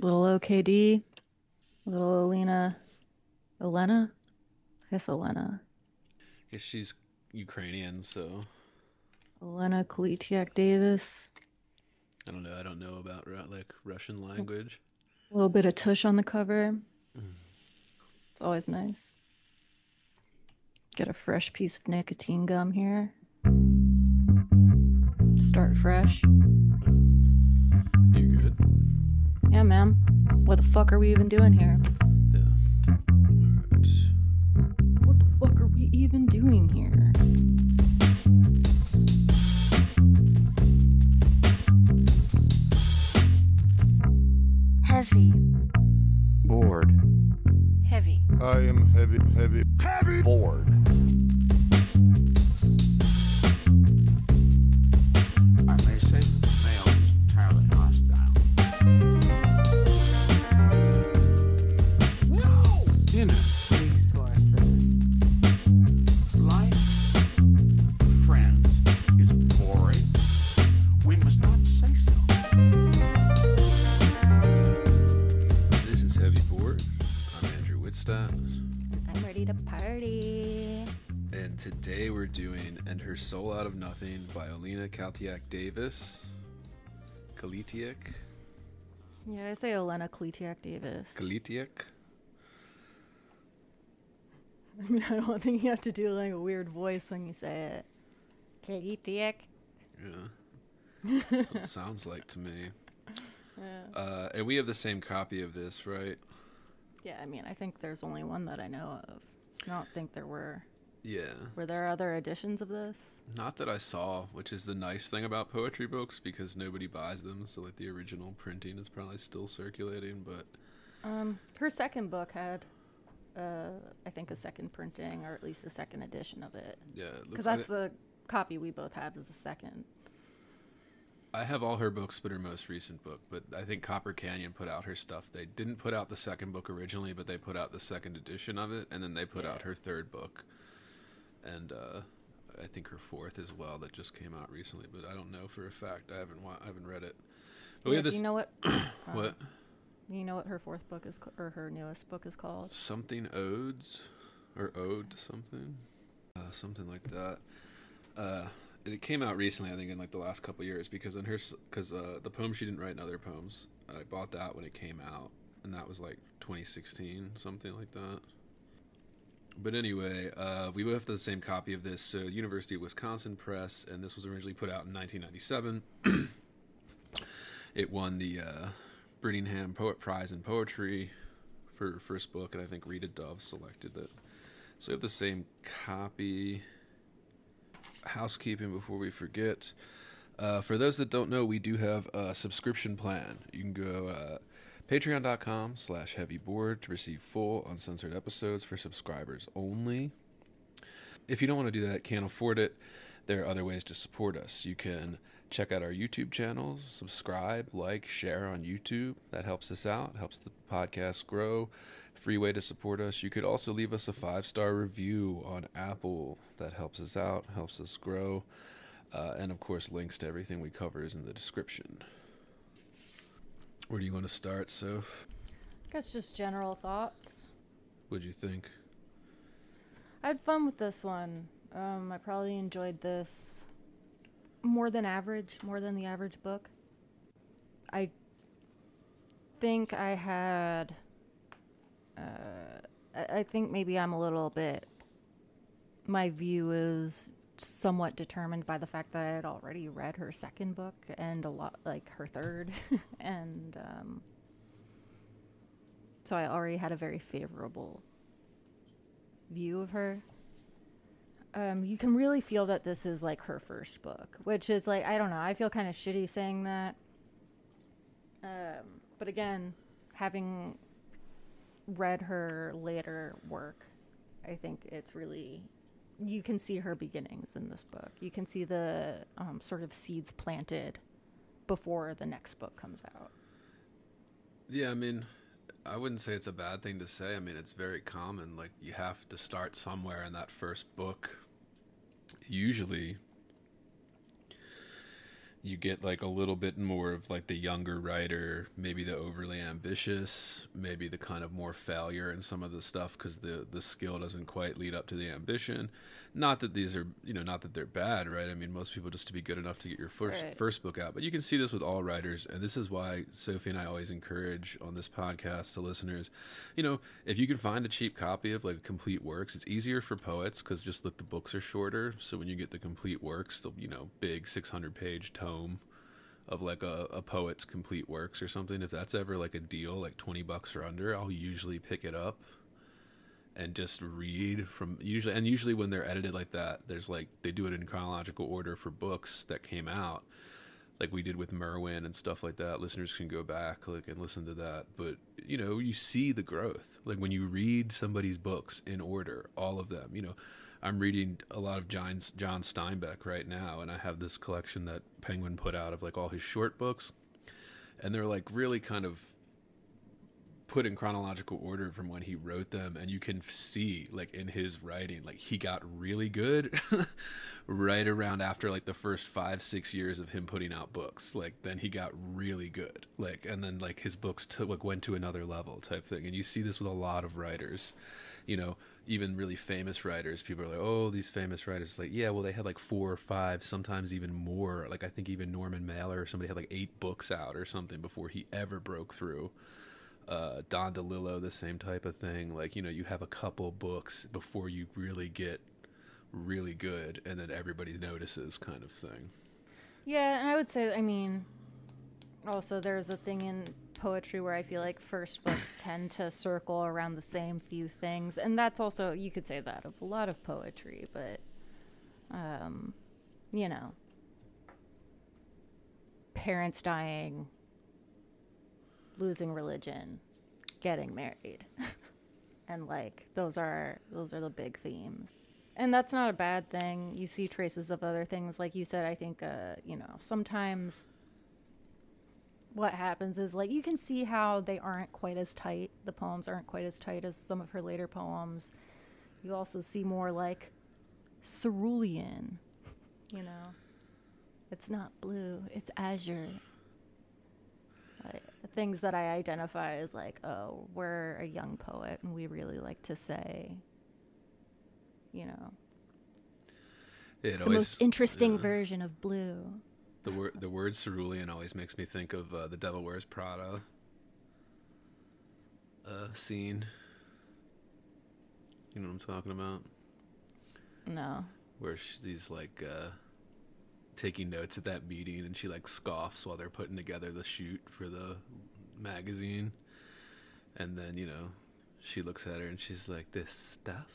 Little OKD, little Alina, Elena, I guess Elena, I guess she's Ukrainian, so Elena Kalytiak Davis. I don't know. I don't know about like Russian mm. language. A little bit of tush on the cover. Mm. It's always nice. Get a fresh piece of nicotine gum here. Start fresh. Mm. You good? Yeah, ma'am. What the fuck are we even doing here? Yeah. Alright. What the fuck are we even doing here? Heavy. bored, Heavy. I am heavy, heavy, heavy. bored, Nothing" by Alina Kalytiak Davis. Kalytiak. Yeah, I say Elena Kalytiak Davis. Kalytiak. I mean, I don't think you have to do like a weird voice when you say it. Kalytiak. Yeah. That's what it sounds like to me. Yeah. Uh, and we have the same copy of this, right? yeah, I mean, I think there's only one that I know of. I don't think there were. Yeah. Were there other editions of this? Not that I saw, which is the nice thing about poetry books because nobody buys them. So like the original printing is probably still circulating, but Um, her second book had, uh, I think, a second printing or at least a second edition of it. yeah. it looks Because like that's the copy we both have is the second. I have all her books, but her most recent book. But I think Copper Canyon put out her stuff. They didn't put out the second book originally, but they put out the second edition of it, and then they put out her third book, and uh, I think her fourth as well that just came out recently. But I don't know for a fact. I haven't wa- I haven't read it. But we have do this. You know what? what You know what her fourth book is, ca- or her newest book is called? something odes or ode to something, uh, something like that. Uh, and it came out recently, I think, in like the last couple years, because in her, because uh, the poem she didn't write in other poems, I bought that when it came out, and that was like 2016, something like that. But anyway, uh, we both have the same copy of this. So University of Wisconsin Press, and this was originally put out in 1997. it won the uh, Brittingham Poet Prize in Poetry for her first book, and I think Rita Dove selected it. So we have the same copy. Housekeeping before we forget. Uh, for those that don't know, we do have a subscription plan. You can go uh, patreon.com slash heavybored to receive full uncensored episodes for subscribers only. If you don't want to do that, can't afford it, there are other ways to support us. You can check out our YouTube channels, subscribe, like, share on YouTube. That helps us out, helps the podcast grow. Free way to support us. You could also leave us a five star review on Apple. That helps us out, helps us grow. Uh, and of course, links to everything we cover is in the description. Where do you want to start, Soph? I guess just general thoughts. What'd you think? I had fun with this one. Um, I probably enjoyed this more than average, more than the average book. I think I had. Uh, I, I think maybe I'm a little bit. My view is somewhat determined by the fact that I had already read her second book and a lot like her third, and um, so I already had a very favorable view of her. Um, you can really feel that this is like her first book, which is like I don't know. I feel kind of shitty saying that. Um, but again, having read her later work, I think it's really you can see her beginnings in this book. You can see the um, sort of seeds planted before the next book comes out. Yeah, I mean, I wouldn't say it's a bad thing to say. I mean, it's very common. Like, you have to start somewhere in that first book. Usually, you get like a little bit more of like the younger writer, maybe the overly ambitious, maybe the kind of more failure in some of the stuff because the the skill doesn't quite lead up to the ambition. Not that these are you know not that they're bad, right? I mean, most people just to be good enough to get your first Right. first book out, but you can see this with all writers, and this is why Sophie and I always encourage on this podcast to listeners, you know, if you can find a cheap copy of like complete works, it's easier for poets because just like the books are shorter. So when you get the complete works, the you know big six hundred page tome of like a, a poet's complete works or something, if that's ever like a deal, like twenty bucks or under, I'll usually pick it up and just read from usually and usually when they're edited like that, there's like they do it in chronological order for books that came out like we did with Merwin and stuff like that. Listeners can go back like and listen to that. But you know, you see the growth. Like when you read somebody's books in order, all of them. You know, I'm reading a lot of John John Steinbeck right now, and I have this collection that Penguin put out of like all his short books, and they're like really kind of put in chronological order from when he wrote them and you can see like in his writing like he got really good right around after like the first five six years of him putting out books. Like then he got really good. Like and then like his books to, like went to another level type thing and you see this with a lot of writers. You know even really famous writers people are like oh these famous writers It's like yeah well they had like four or five sometimes even more like i think even norman mailer or somebody had like eight books out or something before he ever broke through uh, Don DeLillo, the same type of thing. Like, you know, you have a couple books before you really get really good, and then everybody notices, kind of thing. Yeah, and I would say, I mean, also there's a thing in poetry where I feel like first books tend to circle around the same few things, and that's also you could say that of a lot of poetry, but um, you know, parents dying, losing religion, getting married. and like those are those are the big themes. And that's not a bad thing. You see traces of other things. Like you said i think uh you know sometimes what happens is like you can see how they aren't quite as tight the poems aren't quite as tight as some of her later poems you also see more like cerulean you know it's not blue it's azure like, things that I identify as like, oh, we're a young poet and we really like to say, you know, It the most interesting yeah. version of blue. The word the word cerulean always makes me think of uh, the Devil Wears Prada uh, scene. You know what I'm talking about? No. Where she's like uh, taking notes at that meeting, and she like scoffs while they're putting together the shoot for the magazine, and then you know she looks at her and she's like, "This stuff."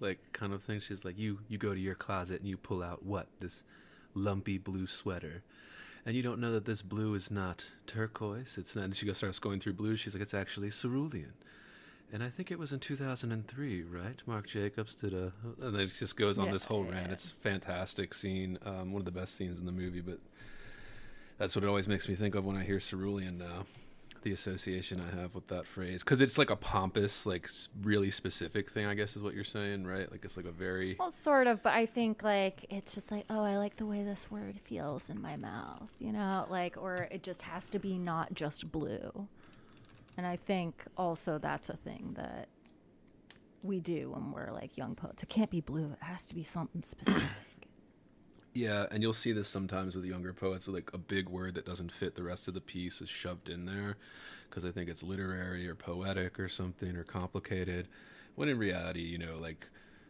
Like kind of thing. She's like, you you go to your closet and you pull out what this lumpy blue sweater, and you don't know that this blue is not turquoise. It's not. And she goes starts going through blues. She's like, it's actually cerulean. And I think it was in 2003, right? Marc Jacobs did a, and then it just goes on Yeah, this whole yeah, rant. It's fantastic scene, um, one of the best scenes in the movie. But that's what it always makes me think of when I hear cerulean now. The association I have with that phrase, because it's like a pompous, like really specific thing. I guess is what you're saying, right? Like it's like a very Well, sort of, but I think like it's just like, oh, I like the way this word feels in my mouth, you know, like, or it just has to be not just blue. And I think also that's a thing that we do when we're like young poets. It can't be blue. It has to be something specific. Yeah, and you'll see this sometimes with younger poets. Like a big word that doesn't fit the rest of the piece is shoved in there because I think it's literary or poetic or something or complicated. When in reality, you know, like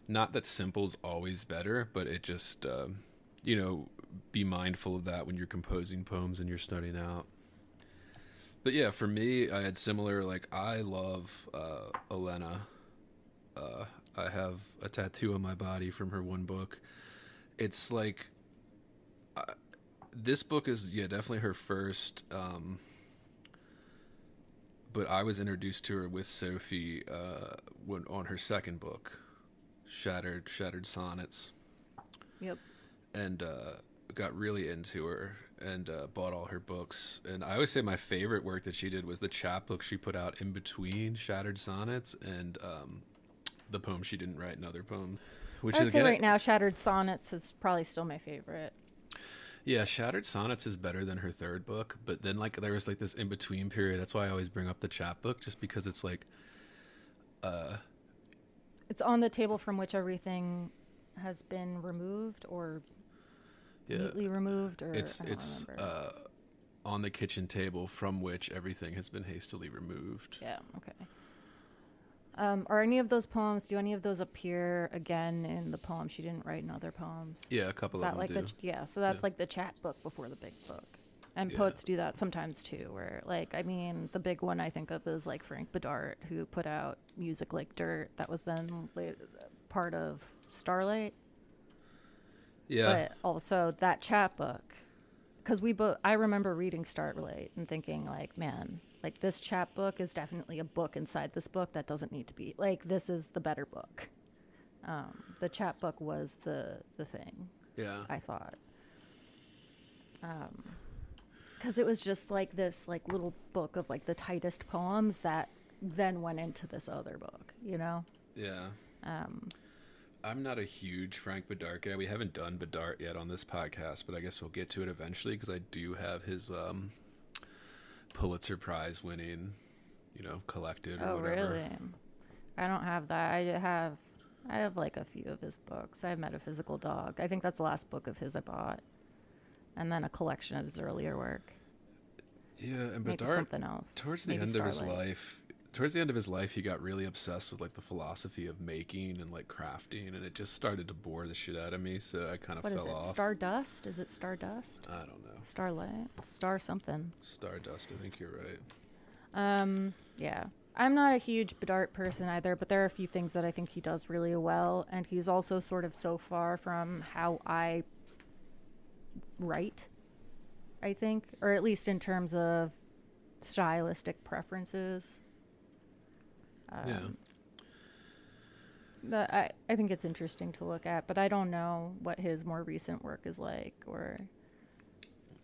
not that simple's always better, but it just, um, you know, be mindful of that when you're composing poems and you're starting out. But yeah, for me, I had similar. Like I love uh, Elena. Uh, I have a tattoo on my body from her one book. It's like uh, this book is yeah definitely her first. Um, but I was introduced to her with Sophie uh, when on her second book, Shattered Shattered Sonnets yep. and uh, got really into her and uh, bought all her books. And I always say my favorite work that she did was the chapbook she put out in between Shattered Sonnets and um, the poem she didn't write, another poem. Which I'd is say right now, Shattered Sonnets is probably still my favorite. Yeah, Shattered Sonnets is better than her third book, but then like there was like this in between period. That's why I always bring up the chapbook, just because it's like, uh, It's on the table from which everything has been removed or yeah, neatly removed, or it's I don't it's remember. uh, on the kitchen table from which everything has been hastily removed. Yeah. Okay. Um, are any of those poems? Do any of those appear again in the poem she didn't write in other poems? Yeah, a couple Is that of like them the do. ch- yeah? So that's Yeah. like the chapbook before the big book, and Yeah. poets do that sometimes too. Where like I mean, the big one I think of is like Frank Bidart, who put out music like dirt. That was then part of Starlight. yeah, but also that chapbook because we both i remember reading starlight and thinking like man like this chapbook is definitely a book inside this book that doesn't need to be like this is the better book um, the chapbook was the the thing yeah, i thought because it was just like this like little book of like the tightest poems that then went into this other book you know yeah. um, I'm not a huge Frank Bidart guy. We haven't done Bidart yet on this podcast, but I guess we'll get to it eventually because I do have his um, Pulitzer Prize winning, you know, collected or Oh, whatever. really? I don't have that. I have, I have like a few of his books. I have Metaphysical Dog. I think that's the last book of his I bought, and then a collection of his earlier work. Yeah, and Maybe Bidart something else. towards the Maybe end of his life towards the end of his life he got really obsessed with like the philosophy of making and like crafting and it just started to bore the shit out of me so i kind of What fell is it? off Stardust? Is it Stardust? i don't know Starlight? Star something. stardust i think you're right Um, yeah. I'm not a huge Bidart person either, but there are a few things that I think he does really well, and he's also sort of so far from how I write, I think, or at least in terms of stylistic preferences. Yeah Um, That I, I think it's interesting to look at, but I don't know what his more recent work is like, or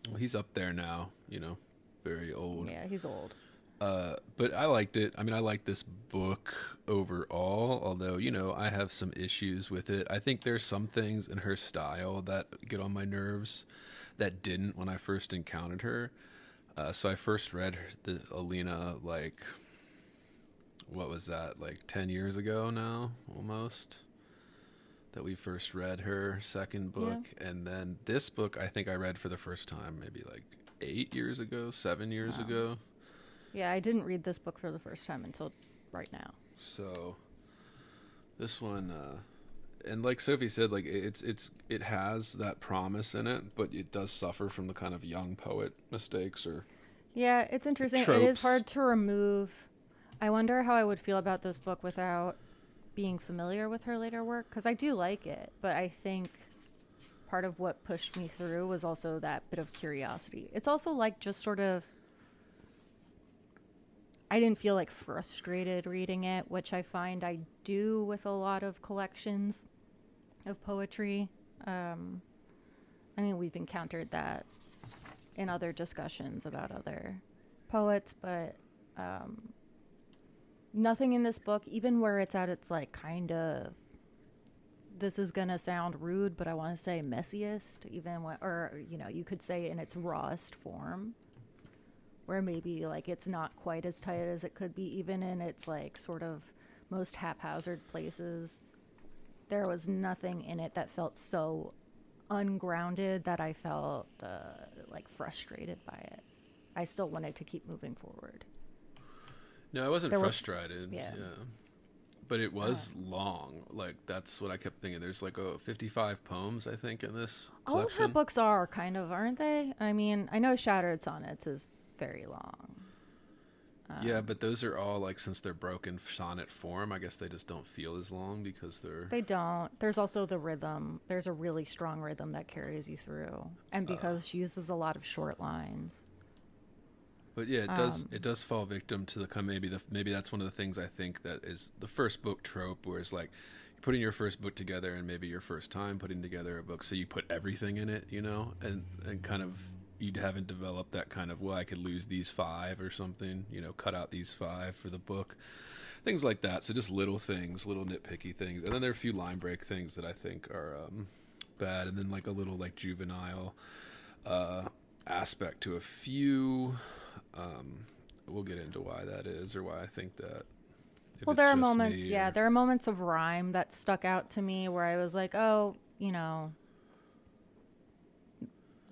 well, he's up there now you know very old yeah, he's old. Uh, but I liked it. I mean, I like this book overall, although, you know, I have some issues with it. I think there's some things in her style that get on my nerves that didn't when I first encountered her. Uh, so I first read the Alina, like, what was that, like 10 years ago now, almost? That we first read her second book. And then this book, I think I read for the first time maybe like eight years ago, seven years Wow. ago. Yeah, I didn't read this book for the first time until right now. So this one uh and like Sophie said like it's it's it has that promise in it, but it does suffer from the kind of young poet mistakes or Yeah, it's interesting. It Tropes. is hard to remove. I wonder how I would feel about this book without being familiar with her later work because I do like it, but I think part of what pushed me through was also that bit of curiosity. It's also like just sort of I didn't feel like frustrated reading it, which I find I do with a lot of collections of poetry. Um, I mean, we've encountered that in other discussions about other poets, but um, nothing in this book, even where it's at its like kind of this is gonna sound rude, but I want to say messiest, even when, or you know, you could say in its rawest form, where maybe like it's not quite as tight as it could be, even in its like sort of most haphazard places. There was nothing in it that felt so ungrounded that I felt uh, like frustrated by it. I still wanted to keep moving forward. No, I wasn't There were- frustrated. yeah. yeah. But it was oh. long. Like that's what I kept thinking. There's like oh, 55 poems I think in this All of her books are kind of, aren't they? I mean, I know Shattered Sonnets is very long. yeah, um, but those are all like since they're broken sonnet form, I guess they just don't feel as long because they're They don't. There's also the rhythm. There's a really strong rhythm that carries you through, and uh. because she uses a lot of short lines. But yeah, it does Um, it does fall victim to the kind maybe the maybe that's one of the things I think that is the first book trope where it's like you're putting your first book together and maybe your first time putting together a book so you put everything in it, you know, and and kind of you haven't developed that kind of well I could lose these five or something, you know, cut out these five for the book. Things like that. So just little things, little nitpicky things. And then there are a few line break things that I think are um, bad and then like a little like juvenile uh, aspect to a few. Um, we'll get into why that is or why I think that. if well there are moments me yeah or- there are moments of rhyme that stuck out to me where i was like oh you know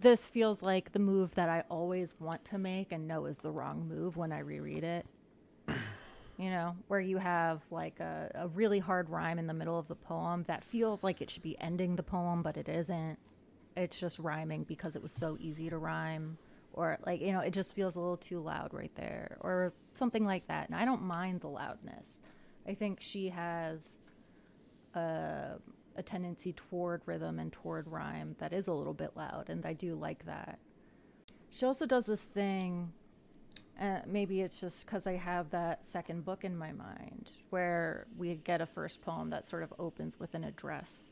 this feels like the move that i always want to make and know is the wrong move when i reread it you know where you have like a, a really hard rhyme in the middle of the poem that feels like it should be ending the poem but it isn't it's just rhyming because it was so easy to rhyme or like you know it just feels a little too loud right there or something like that. And i don't mind the loudness. I think she has a, a tendency toward rhythm and toward rhyme that is a little bit loud and i do like that. She also does this thing uh, maybe it's just because I have that second book in my mind where we get a first poem that sort of opens with an address.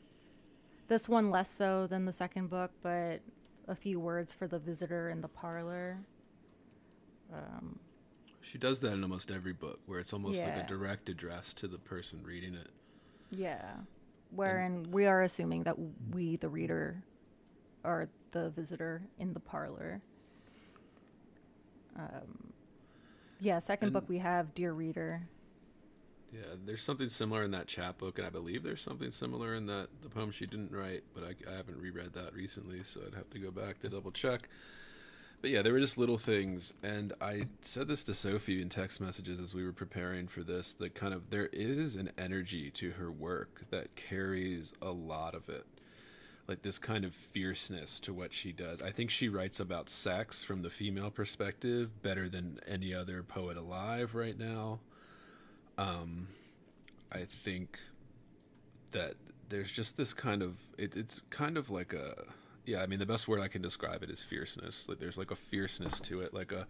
This one less so than the second book, but a few words for the visitor in the parlor. Um, She does that in almost every book, where it's almost like a direct address to the person reading it. yeah. Wherein we are assuming that we, the reader, are the visitor in the parlor. Um, yeah, second And- book we have Dear Reader. Yeah, there's something similar in that chapbook, and I believe there's something similar in that the poem she didn't write, but I, I haven't reread that recently, so I'd have to go back to double check. But yeah, there were just little things, and I said this to Sophie in text messages as we were preparing for this. That kind of there is an energy to her work that carries a lot of it, like this kind of fierceness to what she does. I think she writes about sex from the female perspective better than any other poet alive right now. Um, I think that there's just this kind of it, it's kind of like a yeah i mean the best word i can describe it is fierceness like there's like a fierceness to it like a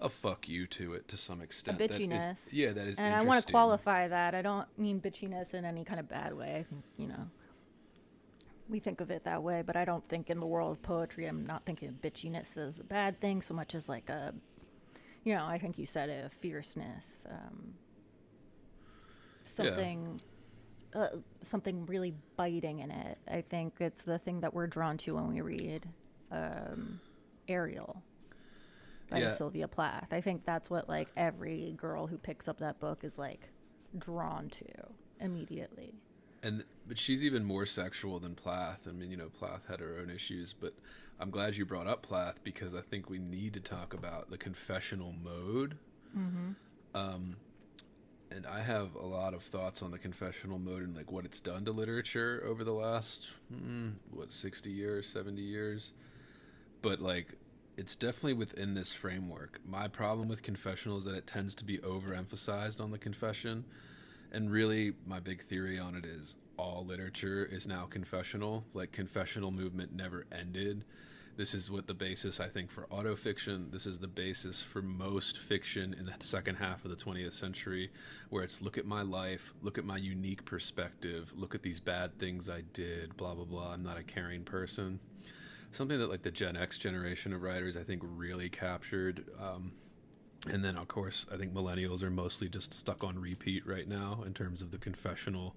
a fuck you to it to some extent that is- bitchiness. yeah that is and I want to qualify that. I don't mean bitchiness in any kind of bad way. I think, you know, we think of it that way, but I don't think in the world of poetry, I'm not thinking of bitchiness as a bad thing so much as like a, you know, I think you said a fierceness, um, something, uh, something really biting in it. I think it's the thing that we're drawn to when we read um, Ariel by Yeah. Sylvia Plath. I think that's what like every girl who picks up that book is like drawn to immediately. and but she's even more sexual than Plath. I mean, you know, Plath had her own issues, but I'm glad you brought up Plath because I think we need to talk about the confessional mode. Um, and I have a lot of thoughts on the confessional mode and like what it's done to literature over the last mm, what 60 years, 70 years. But like it's definitely within this framework. My problem with confessional is that it tends to be overemphasized on the confession. And really, my big theory on it is all literature is now confessional. Like, confessional movement never ended. This is what the basis, I think, for autofiction. This is the basis for most fiction in the second half of the 20th century, where it's look at my life, look at my unique perspective, look at these bad things I did, blah, blah, blah. I'm not a caring person. Something that, like, the Gen X generation of writers, I think, really captured. Um, and then, of course, I think millennials are mostly just stuck on repeat right now in terms of the confessional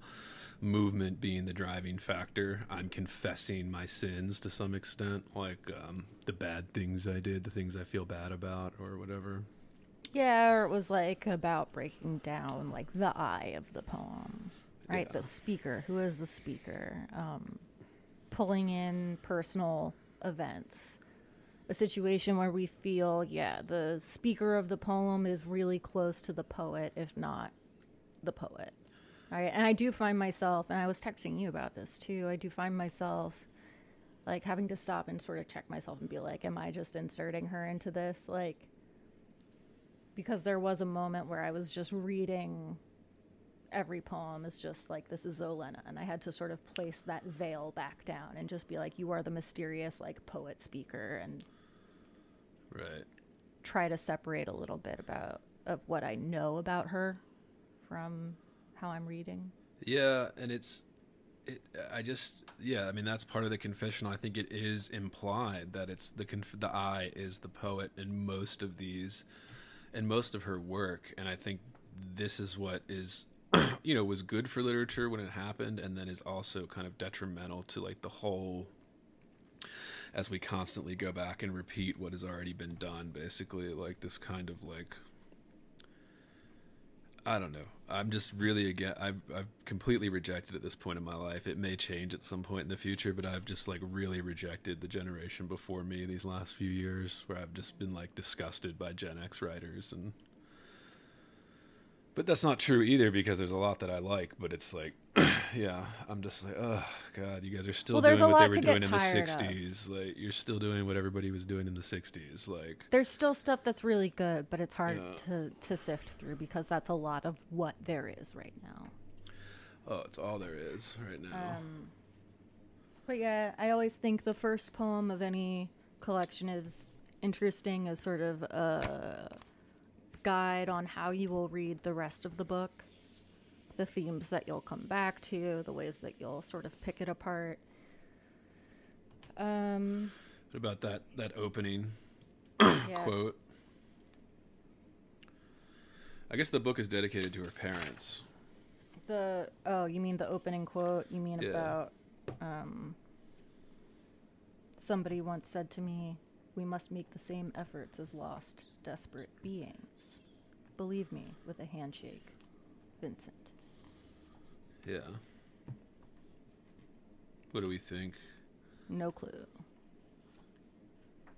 movement being the driving factor. I'm confessing my sins to some extent, like um, the bad things I did, the things I feel bad about, or whatever. Yeah, or it was like about breaking down like the eye of the poem, right? Yeah. The speaker. Who is the speaker? Um, pulling in personal events. A situation where we feel, yeah, the speaker of the poem is really close to the poet, if not the poet. Right? And I do find myself, and I was texting you about this too, I do find myself like having to stop and sort of check myself and be like, am I just inserting her into this? Like, because there was a moment where I was just reading every poem is just like this is Olena and I had to sort of place that veil back down and just be like you are the mysterious like poet speaker and Right. try to separate a little bit about of what I know about her from how I'm reading. Yeah, and it's it, I just yeah, I mean that's part of the confessional. I think it is implied that it's the conf- the I is the poet in most of these in most of her work and I think this is what is you know was good for literature when it happened and then is also kind of detrimental to like the whole as we constantly go back and repeat what has already been done basically like this kind of like I don't know. I'm just really again. I've I've completely rejected at this point in my life. It may change at some point in the future, but I've just like really rejected the generation before me these last few years, where I've just been like disgusted by Gen X writers and. But that's not true either because there's a lot that I like. But it's like, yeah, I'm just like, oh god, you guys are still Well, there's doing a what they were doing get in the tired of. '60s. Like you're still doing what everybody was doing in the '60s. Like There's still stuff that's really good, but it's hard Yeah. to, to sift through because that's a lot of what there is right now. oh, it's all there is right now. Um, but yeah, I always think the first poem of any collection is interesting as sort of a guide on how you will read the rest of the book, the themes that you'll come back to, the ways that you'll sort of pick it apart. Um, what about that that opening yeah. quote. I guess the book is dedicated to her parents. The oh, you mean the opening quote? You mean Yeah. about um, somebody once said to me, "We must make the same efforts as lost, desperate beings." Believe me, with a handshake, Vincent. Yeah. What do we think? No clue.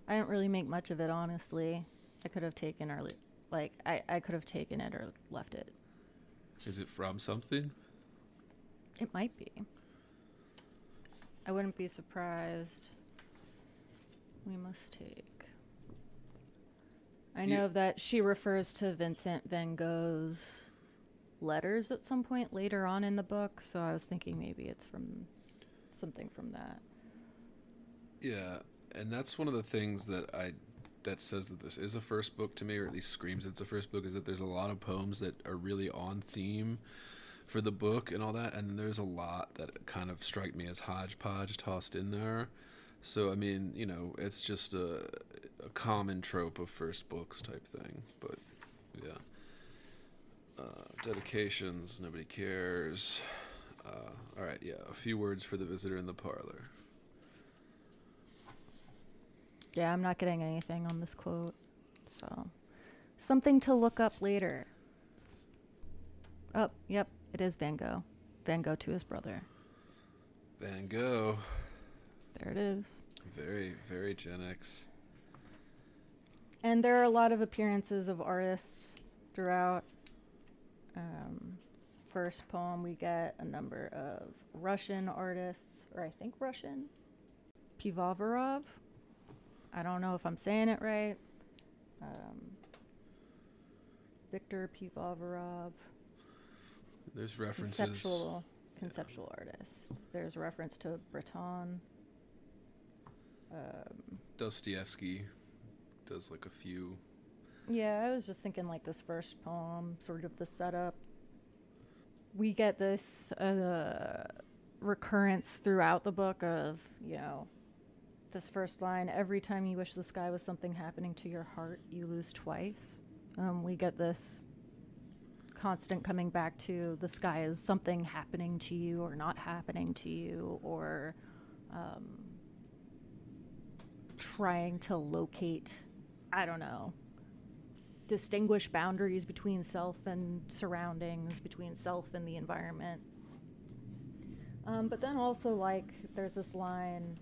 I didn't really make much of it, honestly. I could have taken or le- like I, I could have taken it or left it. Is it from something? It might be. I wouldn't be surprised. We must take. I Yeah. know that she refers to Vincent van Gogh's letters at some point later on in the book, so I was thinking maybe it's from something from that. Yeah, and that's one of the things that I that says that this is a first book to me, or at least screams it's a first book, is that there's a lot of poems that are really on theme for the book and all that, and there's a lot that kind of strike me as hodgepodge tossed in there. So I mean, you know, it's just a a common trope of first books type thing, but yeah. Uh, dedications, nobody cares. Uh, all right, yeah, a few words for the visitor in the parlor. Yeah, I'm not getting anything on this quote. So, something to look up later. Oh, yep, it is Van Gogh. Van Gogh to his brother. Van Gogh. There it is. Very, very Gen X. And there are a lot of appearances of artists throughout. Um, first poem, we get a number of Russian artists, or I think Russian. Pivovarov. I don't know if I'm saying it right. Um, Victor Pivovarov. There's references. Conceptual, conceptual artist. There's reference to Breton. Um, Dostoevsky does like a few. Yeah, I was just thinking like this first poem, sort of the setup. We get this uh, recurrence throughout the book of, you know, this first line every time you wish the sky was something happening to your heart, you lose twice. Um, we get this constant coming back to the sky is something happening to you or not happening to you or um, trying to locate, I don't know, distinguish boundaries between self and surroundings, between self and the environment. Um, but then also, like, there's this line.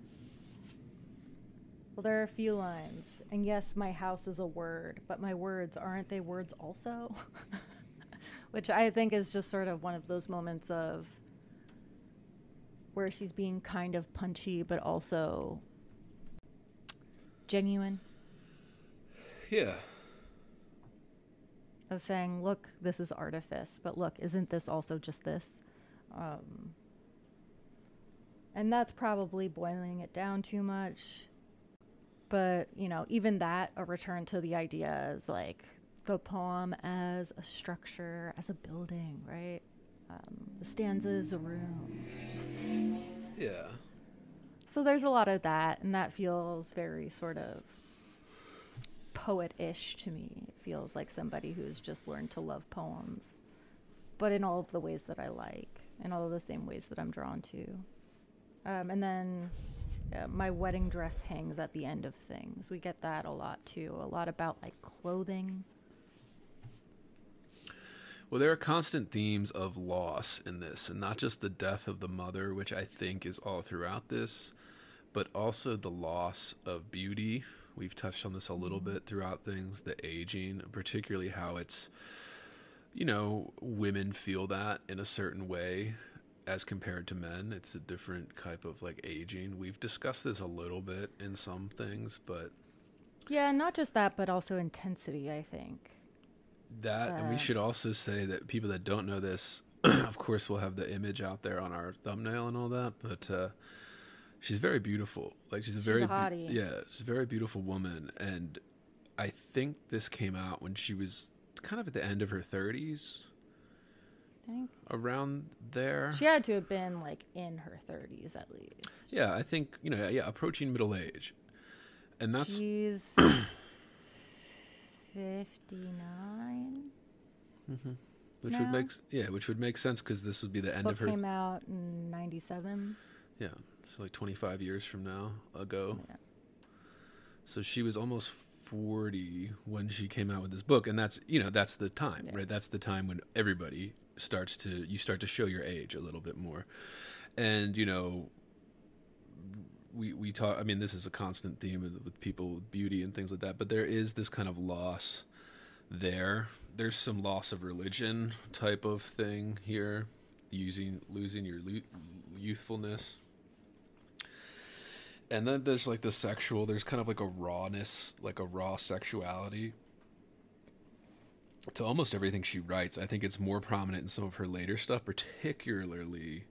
Well, there are a few lines. And yes, my house is a word, but my words, aren't they words also? Which I think is just sort of one of those moments of where she's being kind of punchy, but also genuine. Yeah. of saying, "Look, this is artifice, but look, isn't this also just this?" Um, and that's probably boiling it down too much. But you know, even that, a return to the idea as like the poem as a structure, as a building, right? Um, the stanza is a room. Yeah. So there's a lot of that, and that feels very sort of poet-ish to me. It feels like somebody who's just learned to love poems, but in all of the ways that I like, in all of the same ways that I'm drawn to. Um, and then uh, my wedding dress hangs at the end of things. We get that a lot too. A lot about like clothing. Well, there are constant themes of loss in this, and not just the death of the mother, which I think is all throughout this, but also the loss of beauty. We've touched on this a little mm-hmm. bit throughout things, the aging, particularly how it's, you know, women feel that in a certain way as compared to men. It's a different type of like aging. We've discussed this a little bit in some things, but Yeah, not just that, but also intensity. I think. That, and we Uh, should also say that people that don't know this, of course, we'll have the image out there on our thumbnail and all that. But uh, she's very beautiful. Like she's a She's very a hottie. yeah, she's a very beautiful woman. And I think this came out when she was kind of at the end of her thirties, I think around there. she had to have been like in her thirties at least. yeah, I think you know, yeah, approaching middle age, and that's She's fifty-nine. Mm-hmm. which now. would make yeah, which would make sense because this would be the This end book of her came out in '97. Yeah, so like 25 years from now ago. Yeah. So she was almost 40 when she came out with this book, and that's you know that's the time, Yeah. right? That's the time when everybody starts to you start to show your age a little bit more, and you know. We, we talk. I mean, this is a constant theme with, people with beauty and things like that. But there is this kind of loss there. There's some loss of religion type of thing here, using losing your youthfulness and then there's like the sexual there's kind of like a rawness like a raw sexuality to almost everything she writes i think it's more prominent in some of her later stuff particularly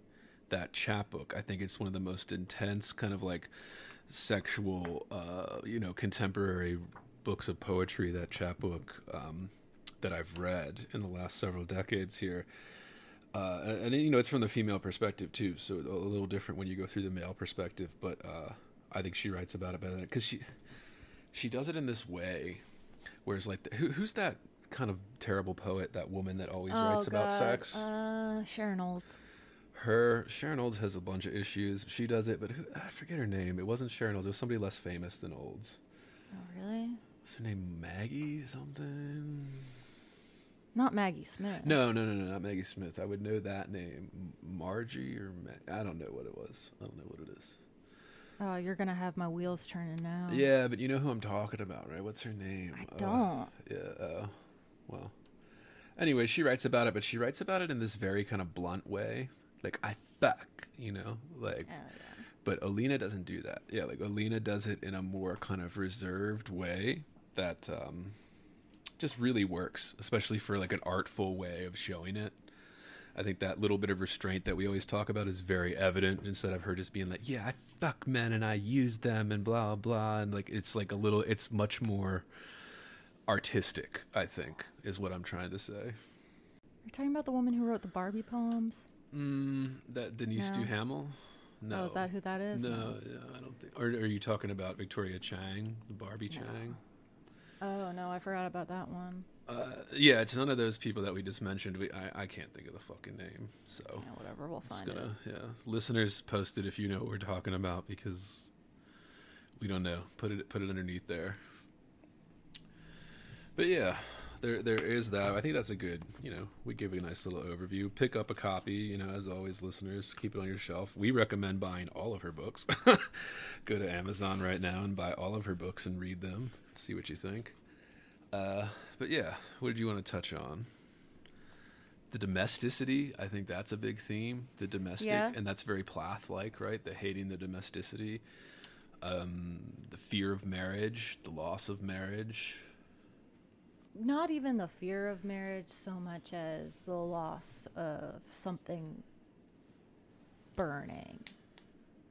that chapbook i think it's one of the most intense kind of like sexual uh you know contemporary books of poetry that chapbook um that i've read in the last several decades here uh, and, and, you know it's from the female perspective too, so a little different when you go through the male perspective. But uh, I think she writes about it better because she she does it in this way, whereas like the, who, who's that kind of terrible poet, that woman that always writes about sex? Uh, Sharon Olds. Her Sharon Olds has a bunch of issues. She does it, but who, I forget her name. It wasn't Sharon Olds. It was somebody less famous than Olds. Oh, really? What's her name? Maggie something. Not Maggie Smith. No, no, no, no, not Maggie Smith. I would know that name, Margie or Ma- I don't know what it was. I don't know what it is. Oh, you're gonna have my wheels turning now. Yeah, but you know who I'm talking about, right? What's her name? I Uh, don't. yeah. Uh, well. Anyway, she writes about it, but she writes about it in this very kind of blunt way, like I fuck, you know, like. Oh, yeah. But Alina doesn't do that. Yeah, like Alina does it in a more kind of reserved way that um, just really works, especially for like an artful way of showing it. I think that little bit of restraint that we always talk about is very evident instead of her just being like, "Yeah, I fuck men and I use them and blah blah," and like it's like a little, it's much more artistic. I think is what I'm trying to say. You're talking about the woman who wrote the Barbie poems? Mm, that Denise No. Duhamel. No, Oh, is that who that is? No, no, I don't think. Or are you talking about Victoria Chang, the Barbie No. Chang? Oh no, I forgot about that one. Uh, yeah, it's none of those people that we just mentioned. We, I, I can't think of the fucking name. So Yeah, whatever. We'll find gonna, it. yeah. Listeners, post it if you know what we're talking about because we don't know. Put it, put it underneath there. But yeah, there, there is that. I think that's a good. You know, we give a nice little overview. Pick up a copy. You know, as always, listeners, keep it on your shelf. We recommend buying all of her books. Go to Amazon right now and buy all of her books and read them. See what you think. Uh, but yeah, what did you want to touch on? The domesticity, I think that's a big theme. The domestic, Yeah. and that's very Plath-like, right? The hating the domesticity, um, the fear of marriage, the loss of marriage. Not even the fear of marriage so much as the loss of something burning.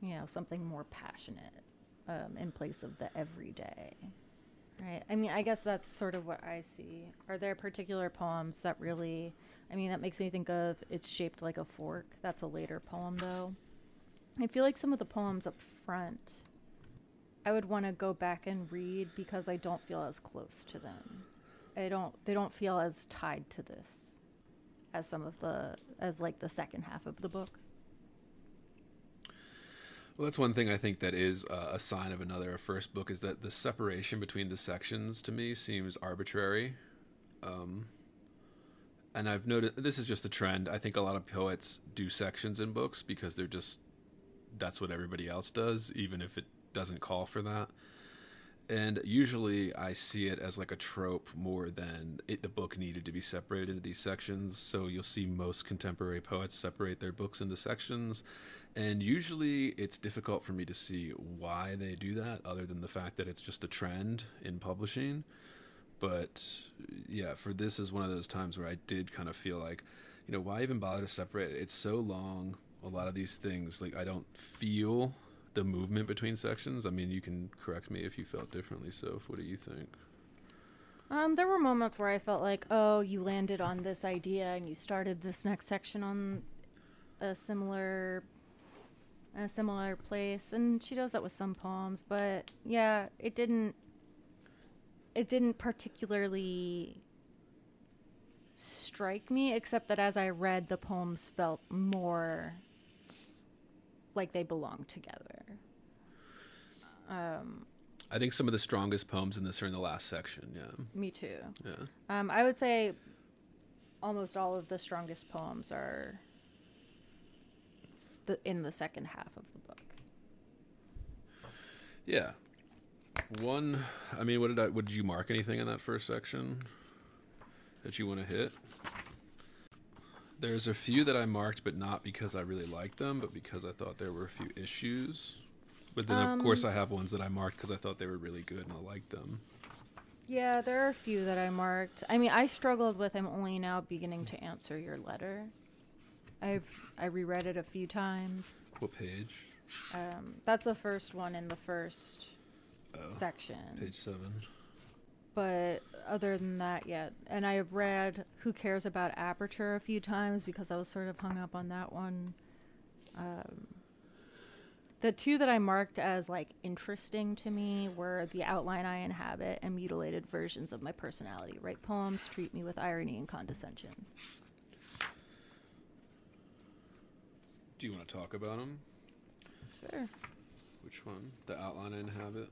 You know, something more passionate um, in place of the everyday. Right. I mean, I guess that's sort of what I see. Are there particular poems that really, I mean, that makes me think of It's Shaped Like a Fork? That's a later poem, though. I feel like some of the poems up front, I would want to go back and read because I don't feel as close to them. I don't, they don't feel as tied to this as some of the, as like the second half of the book. Well, that's one thing I think that is uh, a sign of another first book is that the separation between the sections to me seems arbitrary. Um, and I've noticed this is just a trend. I think a lot of poets do sections in books because they're just that's what everybody else does, even if it doesn't call for that. And usually I see it as like a trope more than it, the book needed to be separated into these sections. So you'll see most contemporary poets separate their books into sections. And usually it's difficult for me to see why they do that, other than the fact that it's just a trend in publishing. But yeah, for this is one of those times where I did kind of feel like, you know, why even bother to separate it? It's so long. A lot of these things, like I don't feel the movement between sections. I mean, you can correct me if you felt differently. So, what do you think? Um, there were moments where I felt like, oh, you landed on this idea and you started this next section on a similar a similar place and she does that with some poems, but yeah, it didn't it didn't particularly strike me except that as I read the poems felt more like they belong together. Um, I think some of the strongest poems in this are in the last section. Yeah, me too. yeah. Um, I would say almost all of the strongest poems are the, in the second half of the book. Yeah. One, I mean, what did I? Did you mark anything in that first section that you want to hit? There's a few that I marked, but not because I really liked them, but because I thought there were a few issues. But then, of course, I have ones that I marked because I thought they were really good and I liked them. Yeah, there are a few that I marked. I mean, I struggled with. I'm only now beginning to answer your letter. I've I reread it a few times. What page? Um, that's the first one in the first section. Page seven. But other than that, yeah. And I have read Who Cares About Aperture a few times because I was sort of hung up on that one. Um, the two that I marked as like interesting to me were The Outline I Inhabit and Mutilated Versions of My Personality. Write poems, treat me with irony and condescension. Do you want to talk about them? Sure. Which one? The outline I inhabit.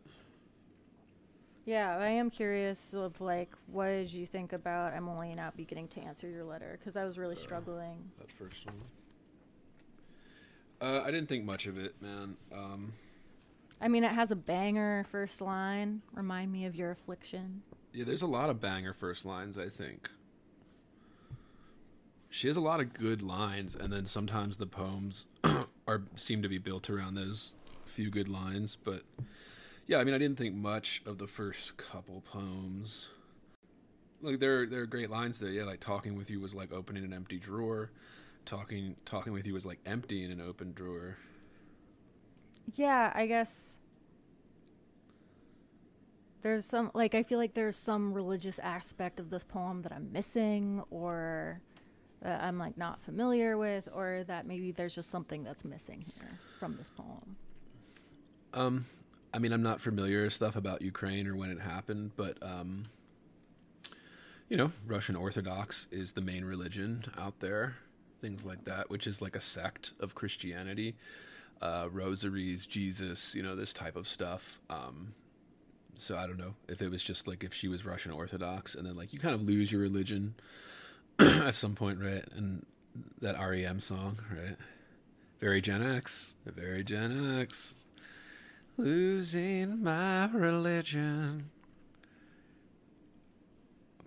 Yeah, I am curious of like, what did you think about I'm only now beginning to answer your letter? Because I was really struggling. That first one. Uh, I didn't think much of it, man. Um, I mean, it has a banger first line. Remind me of your affliction. yeah, there's a lot of banger first lines. I think she has a lot of good lines, and then sometimes the poems are seem to be built around those few good lines. But yeah, I mean, I didn't think much of the first couple poems. Like there, there are great lines there. Yeah, like talking with you was like opening an empty drawer. Talking, talking with you was like emptying an open drawer. Yeah, I guess there's some like I feel like there's some religious aspect of this poem that I'm missing or that I'm like not familiar with or that maybe there's just something that's missing here from this poem. Um, I mean, I'm not familiar with stuff about Ukraine or when it happened, but um, you know, Russian Orthodox is the main religion out there. Things like that, which is like a sect of Christianity. Uh, rosaries, Jesus, you know, this type of stuff. Um, so I don't know if it was just like if she was Russian Orthodox, and then like you kind of lose your religion at some point, right? And that REM song, right? Very Gen X, very Gen X. Losing my religion.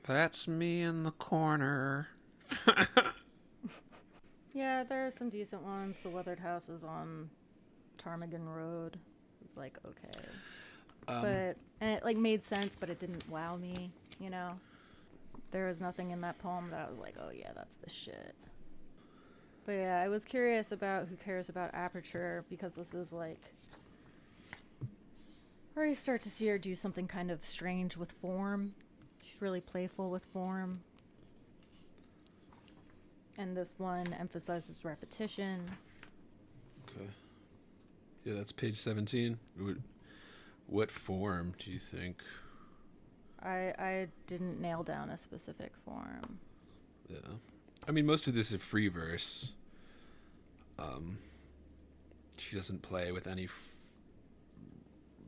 That's me in the corner. Yeah, there are some decent ones. The Weathered House is on Ptarmigan Road. It's like okay. Um, but and it like made sense, but it didn't wow me. You know, there was nothing in that poem that I was like, oh yeah, that's the shit. But yeah, I was curious about who cares about aperture because this is like where you start to see her do something kind of strange with form. She's really playful with form. And this one emphasizes repetition. Okay. Yeah, that's page 17. What, form do you think? I I didn't nail down a specific form. Yeah. I mean, most of this is free verse. Um, she doesn't play with any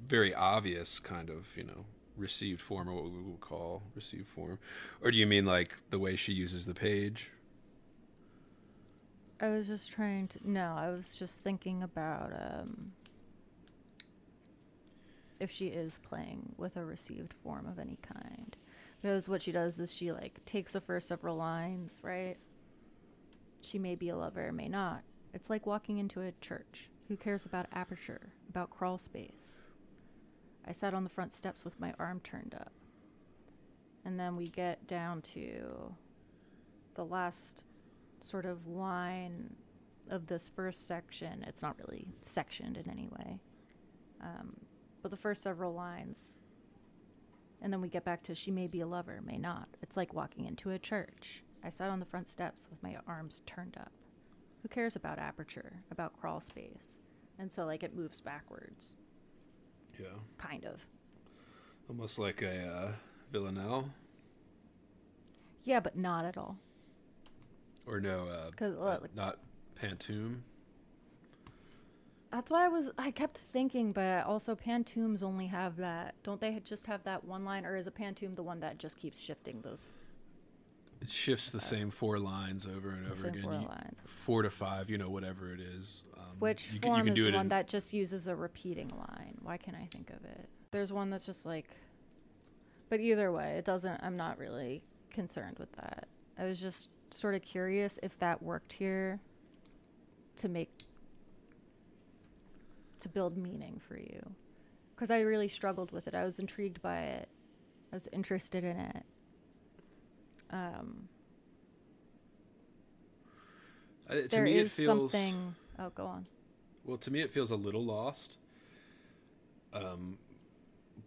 very obvious kind of you know received form or what we would call received form or do you mean like the way she uses the page I was just trying to. No, I was just thinking about um, if she is playing with a received form of any kind. Because what she does is she like takes the first several lines, right? She may be a lover, may not. It's like walking into a church. Who cares about aperture, about crawl space? I sat on the front steps with my arm turned up. And then we get down to the last sort of line of this first section. It's not really sectioned in any way. Um, but the first several lines. And then we get back to she may be a lover, may not. It's like walking into a church. I sat on the front steps with my arms turned up. Who cares about aperture, about crawl space? And so, like, it moves backwards, yeah kind of. almost like a uh, villanelle Yeah, but not at all. or no uh, 'Cause, uh, look- not pantoum That's why I was I kept thinking, but also pantoums only have that. Don't they just have that one line, or is a pantoum the one that just keeps shifting those it shifts the same four lines over and over same again four You- lines? four to five you know whatever it is um, Which you, you form can is do the it one in- that just uses a repeating line? Why can't I think of it? There's one that's just like. But either way, it doesn't. I'm not really concerned with that. I was just sort of curious if that worked here to make. to build meaning for you. Because I really struggled with it. I was intrigued by it, I was interested in it. Um, Uh, to there me it is feels something. Oh, go on. Well, to me, it feels a little lost. Um,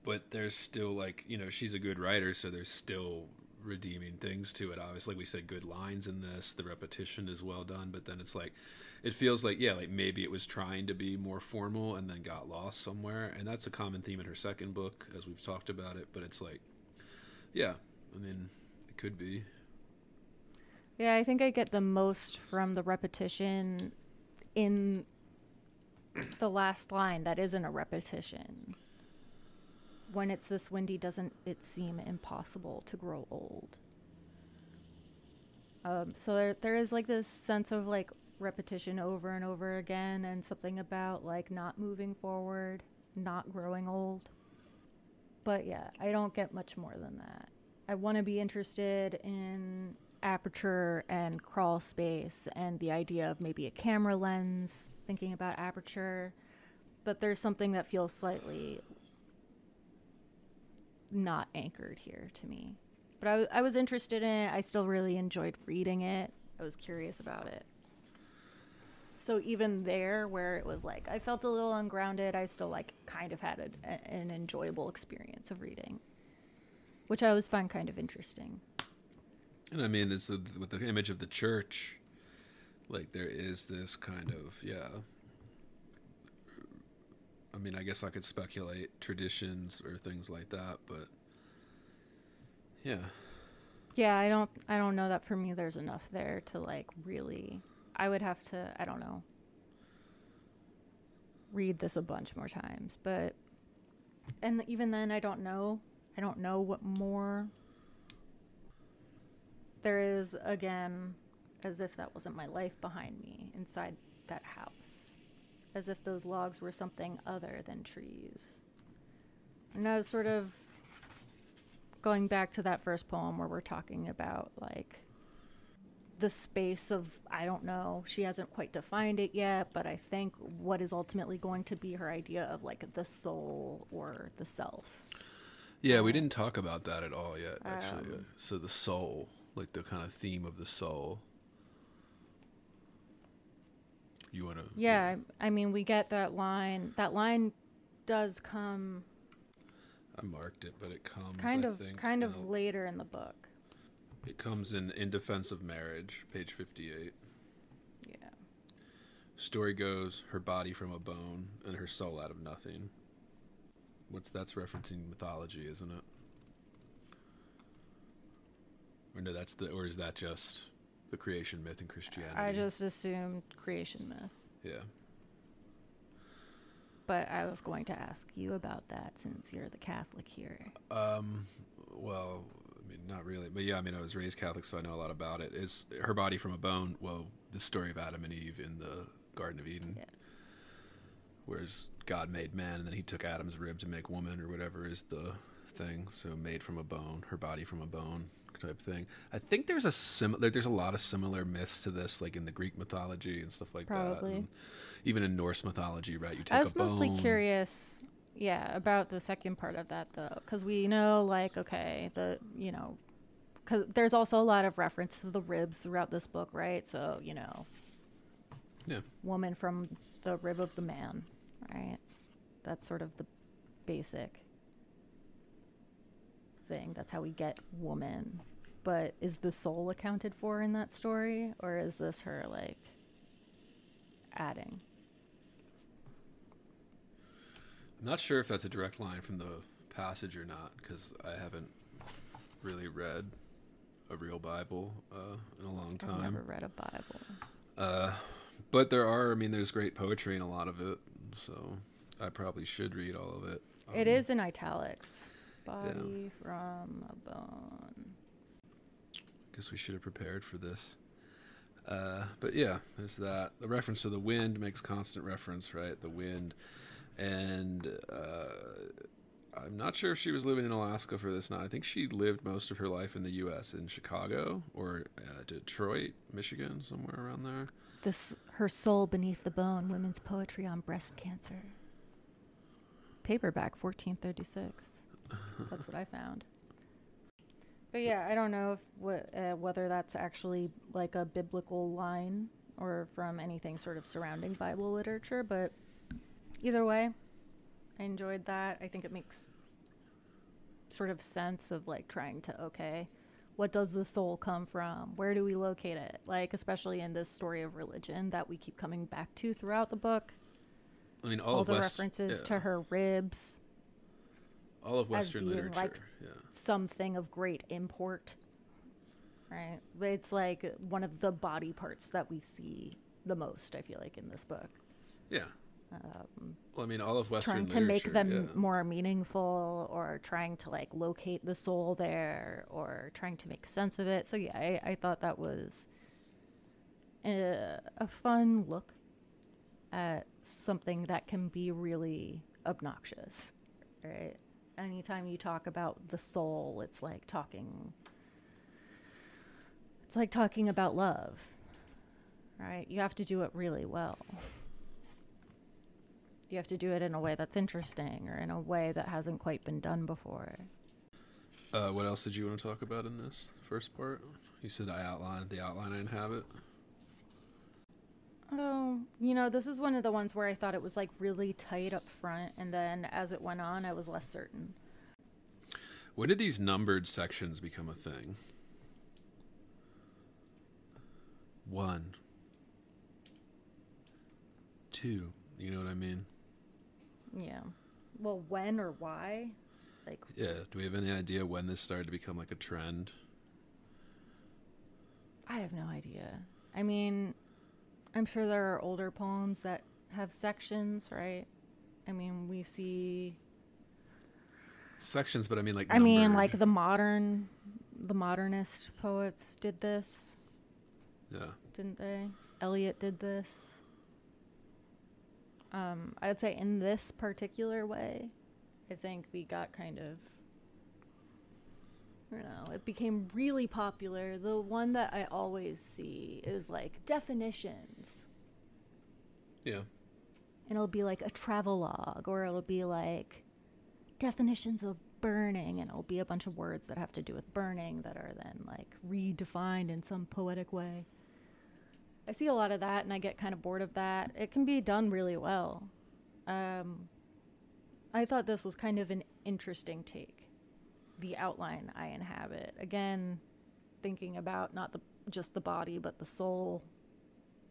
but there's still like you know she's a good writer, so there's still redeeming things to it. Obviously, like we said, good lines in this. The repetition is well done, but then it's like it feels like yeah, like maybe it was trying to be more formal and then got lost somewhere, and that's a common theme in her second book, as we've talked about it. But it's like, yeah, I mean, it could be. Yeah, I think I get the most from the repetition in the last line that isn't a repetition. When it's this windy, doesn't it seem impossible to grow old? Um, so there, there is like this sense of like repetition over and over again, and something about like not moving forward, not growing old. But yeah, I don't get much more than that. I want to be interested in aperture and crawl space and the idea of maybe a camera lens, thinking about aperture. But there's something that feels slightly not anchored here to me. But I was interested in it. I still really enjoyed reading it. I was curious about it. So even there, where it was like I felt a little ungrounded, I still like kind of had a- an enjoyable experience of reading, which I always find kind of interesting. And I mean, it's the, with the image of the church, like there is this kind of yeah. I mean, I guess I could speculate traditions or things like that, but yeah, Yeah, I don't I don't know that for me there's enough there to like really I would have to I don't know read this a bunch more times, but and even then I don't know. I don't know what more there is again as if that wasn't my life behind me inside that house. As if those logs were something other than trees. And I was sort of going back to that first poem where we're talking about like the space of I don't know, she hasn't quite defined it yet, but I think what is ultimately going to be her idea of like the soul or the self. Yeah, we didn't talk about that at all yet, actually. Um, so the soul, like the kind of theme of the soul. You want to? Yeah, I, I mean we get that line. That line does come I marked it, but it comes kind I of think, kind of later in the book. It comes in In Defense of Marriage, page 58. Yeah. Story goes, her body from a bone and her soul out of nothing. What's that's referencing mythology, isn't it? Or no, that's the or is that just the creation myth in Christianity? I just assumed creation myth. yeah. but I was going to ask you about that since you're the Catholic here. Um, well, I mean, not really, but yeah, I mean, I was raised Catholic, so I know a lot about it. Is her body from a bone? Well, the story of Adam and Eve in the Garden of Eden, Yeah. Whereas God made man, and then He took Adam's rib to make woman, or whatever is the thing. So made from a bone, her body from a bone type thing. I think there's a sim like, there's a lot of similar myths to this, like in the Greek mythology and stuff like that. Probably. and even in Norse mythology, right? You take I was mostly curious, yeah, about the second part of that though, because we know, like, okay, the you know, because there's also a lot of reference to the ribs throughout this book, right? So you know, Yeah. woman from the rib of the man, right? That's sort of the basic thing. That's how we get woman. But is the soul accounted for in that story, or is this her like adding? I'm not sure if that's a direct line from the passage or not because I haven't really read a real Bible uh, in a long I've time. never read a Bible. Uh, but there are, I mean, there's great poetry in a lot of it, so I probably should read all of it. It Um, is in italics. Body from a bone. Guess we should have prepared for this. Uh, but yeah, there's that. The reference to the wind makes constant reference, right? The wind. And uh, I'm not sure if she was living in Alaska for this. Now, I think she lived most of her life in the U.S. in Chicago or uh, Detroit, Michigan, somewhere around there. This her soul beneath the bone. Women's poetry on breast cancer. Paperback, fourteen thirty six. That's what I found. But yeah, I don't know if what uh, whether that's actually like a biblical line or from anything sort of surrounding Bible literature. But either way, I enjoyed that. I think it makes sort of sense of like trying to okay what does the soul come from where do we locate it like especially in this story of religion that we keep coming back to throughout the book I mean, all, all, of the West- references yeah, to her ribs all of Western literature. like, yeah. something of great import right it's like one of the body parts that we see the most i feel like in this book Yeah. Well, I mean, all of Western um, trying to make them yeah. more meaningful or trying to like locate the soul there or trying to make sense of it. So yeah i, I thought that was a, a fun look at something that can be really obnoxious right? Anytime you talk about the soul it's like talking it's like talking about love right? You have to do it really well you have to do it in a way that's interesting or in a way that hasn't quite been done before. Uh, what else did you want to talk about in this first part? You said I outlined the outline I didn't have it. Oh, you know, this is one of the ones where I thought it was like really tight up front, and then as it went on, I was less certain. When did these numbered sections become a thing? One. Two. You know what I mean? Yeah. Well, when or why? Like, Yeah. Do we have any idea when this started to become like a trend? I have no idea. I mean, I'm sure there are older poems that have sections, right? I mean, we see Sections, but I mean like. I mean, like the modern the modernist poets did this, Yeah. didn't they? Eliot did this. Um, I would say in this particular way, I think we got kind of I don't know, it became really popular. The one that I always see is like definitions. Yeah. And it'll be like a travelogue or it'll be like definitions of burning and it'll be a bunch of words that have to do with burning that are then like redefined in some poetic way. I see a lot of that and I get kind of bored of that. It can be done really well. Um, I thought this was kind of an interesting take. The outline I inhabit. Again, thinking about not the just the body but the soul,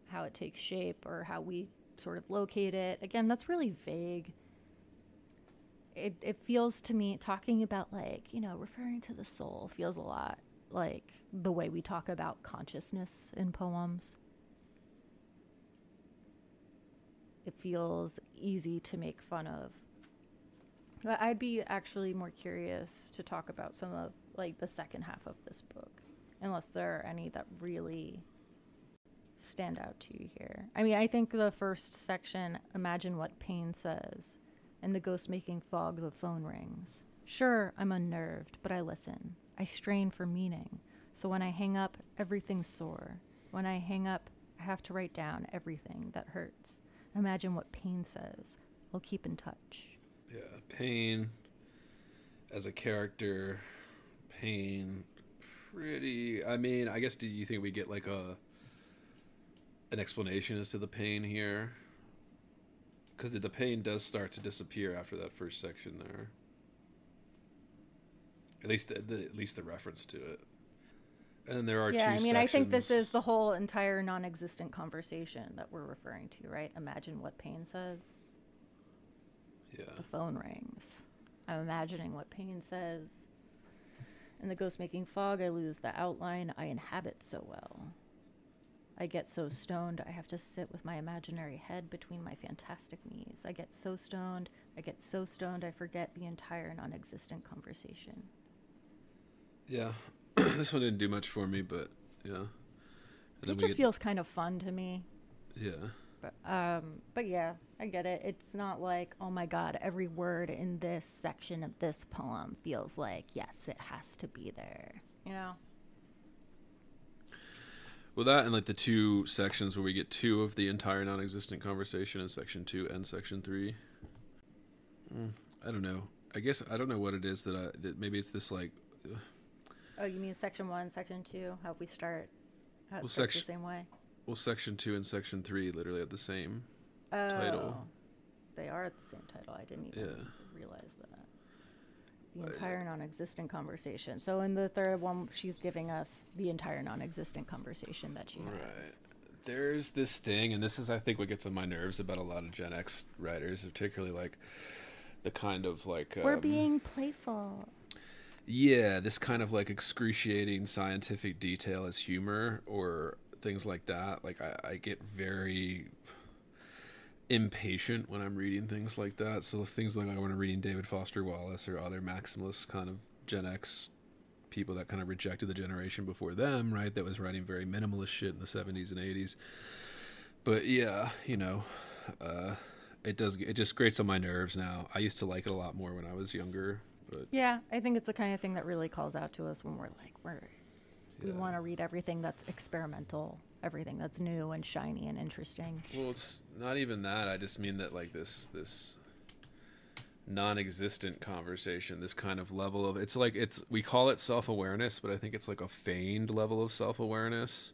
how it takes shape or how we sort of locate it. Again, that's really vague. It it feels to me talking about like, you know, referring to the soul feels a lot like the way we talk about consciousness in poems. It feels easy to make fun of. But I'd be actually more curious to talk about some of like the second half of this book, unless there are any that really stand out to you here. I mean, I think the first section, imagine what pain says, and the ghost making fog, the phone rings. Sure, I'm unnerved, but I listen. I strain for meaning. So when I hang up, everything's sore. When I hang up, I have to write down everything that hurts. Imagine what pain says. We'll keep in touch. Yeah, Pain as a character, Pain pretty. I mean, I guess do you think we get like a an explanation as to the pain here? Because the pain does start to disappear after that first section there. At least, the, at least the reference to it. And there are yeah, two I mean, I think this is the whole entire non existent conversation that we're referring to, right? Imagine what pain says. yeah. The phone rings. I'm imagining what pain says. In the ghost making fog, I lose the outline I inhabit so well. I get so stoned, I have to sit with my imaginary head between my fantastic knees. I get so stoned, I get so stoned, I forget the entire non existent conversation. Yeah, this one didn't do much for me, but yeah. It just get- feels kind of fun to me. yeah, But, um, but yeah, I get it. It's not like, oh my god, every word in this section of this poem feels like, yes, it has to be there. You know? well, that and like the two sections where we get two of the entire non-existent conversation in section two and section three. Mm, I don't know. I guess I don't know what it is that I that maybe it's this like Oh, you mean section one, section two? How we start? How it Well, section- the same way? well section two and section three literally have the same Oh, title. They are at the same title. I didn't even Yeah. realize that. The entire non-existent conversation. So in the third one, she's giving us the entire non-existent conversation that she has. Right. There's this thing, and this is, I think, what gets on my nerves about a lot of Gen X writers, particularly like the kind of like We're um, being playful. Yeah, this kind of like excruciating scientific detail as humor or things like that. Like I, I get very impatient when I'm reading things like that. So things like when I'm reading David Foster Wallace or other maximalist kind of Gen X people that kind of rejected the generation before them, right? That was writing very minimalist shit in the 70s and 80s. But yeah, you know, uh, it does. It just grates on my nerves now. I used to like it a lot more when I was younger, but Yeah, I think it's the kind of thing that really calls out to us when we're like, we're we want to read everything that's experimental, everything that's new and shiny and interesting. Well, it's not even that. I just mean that like this this non-existent conversation, this kind of level of it's like it's we call it self-awareness, but I think it's like a feigned level of self-awareness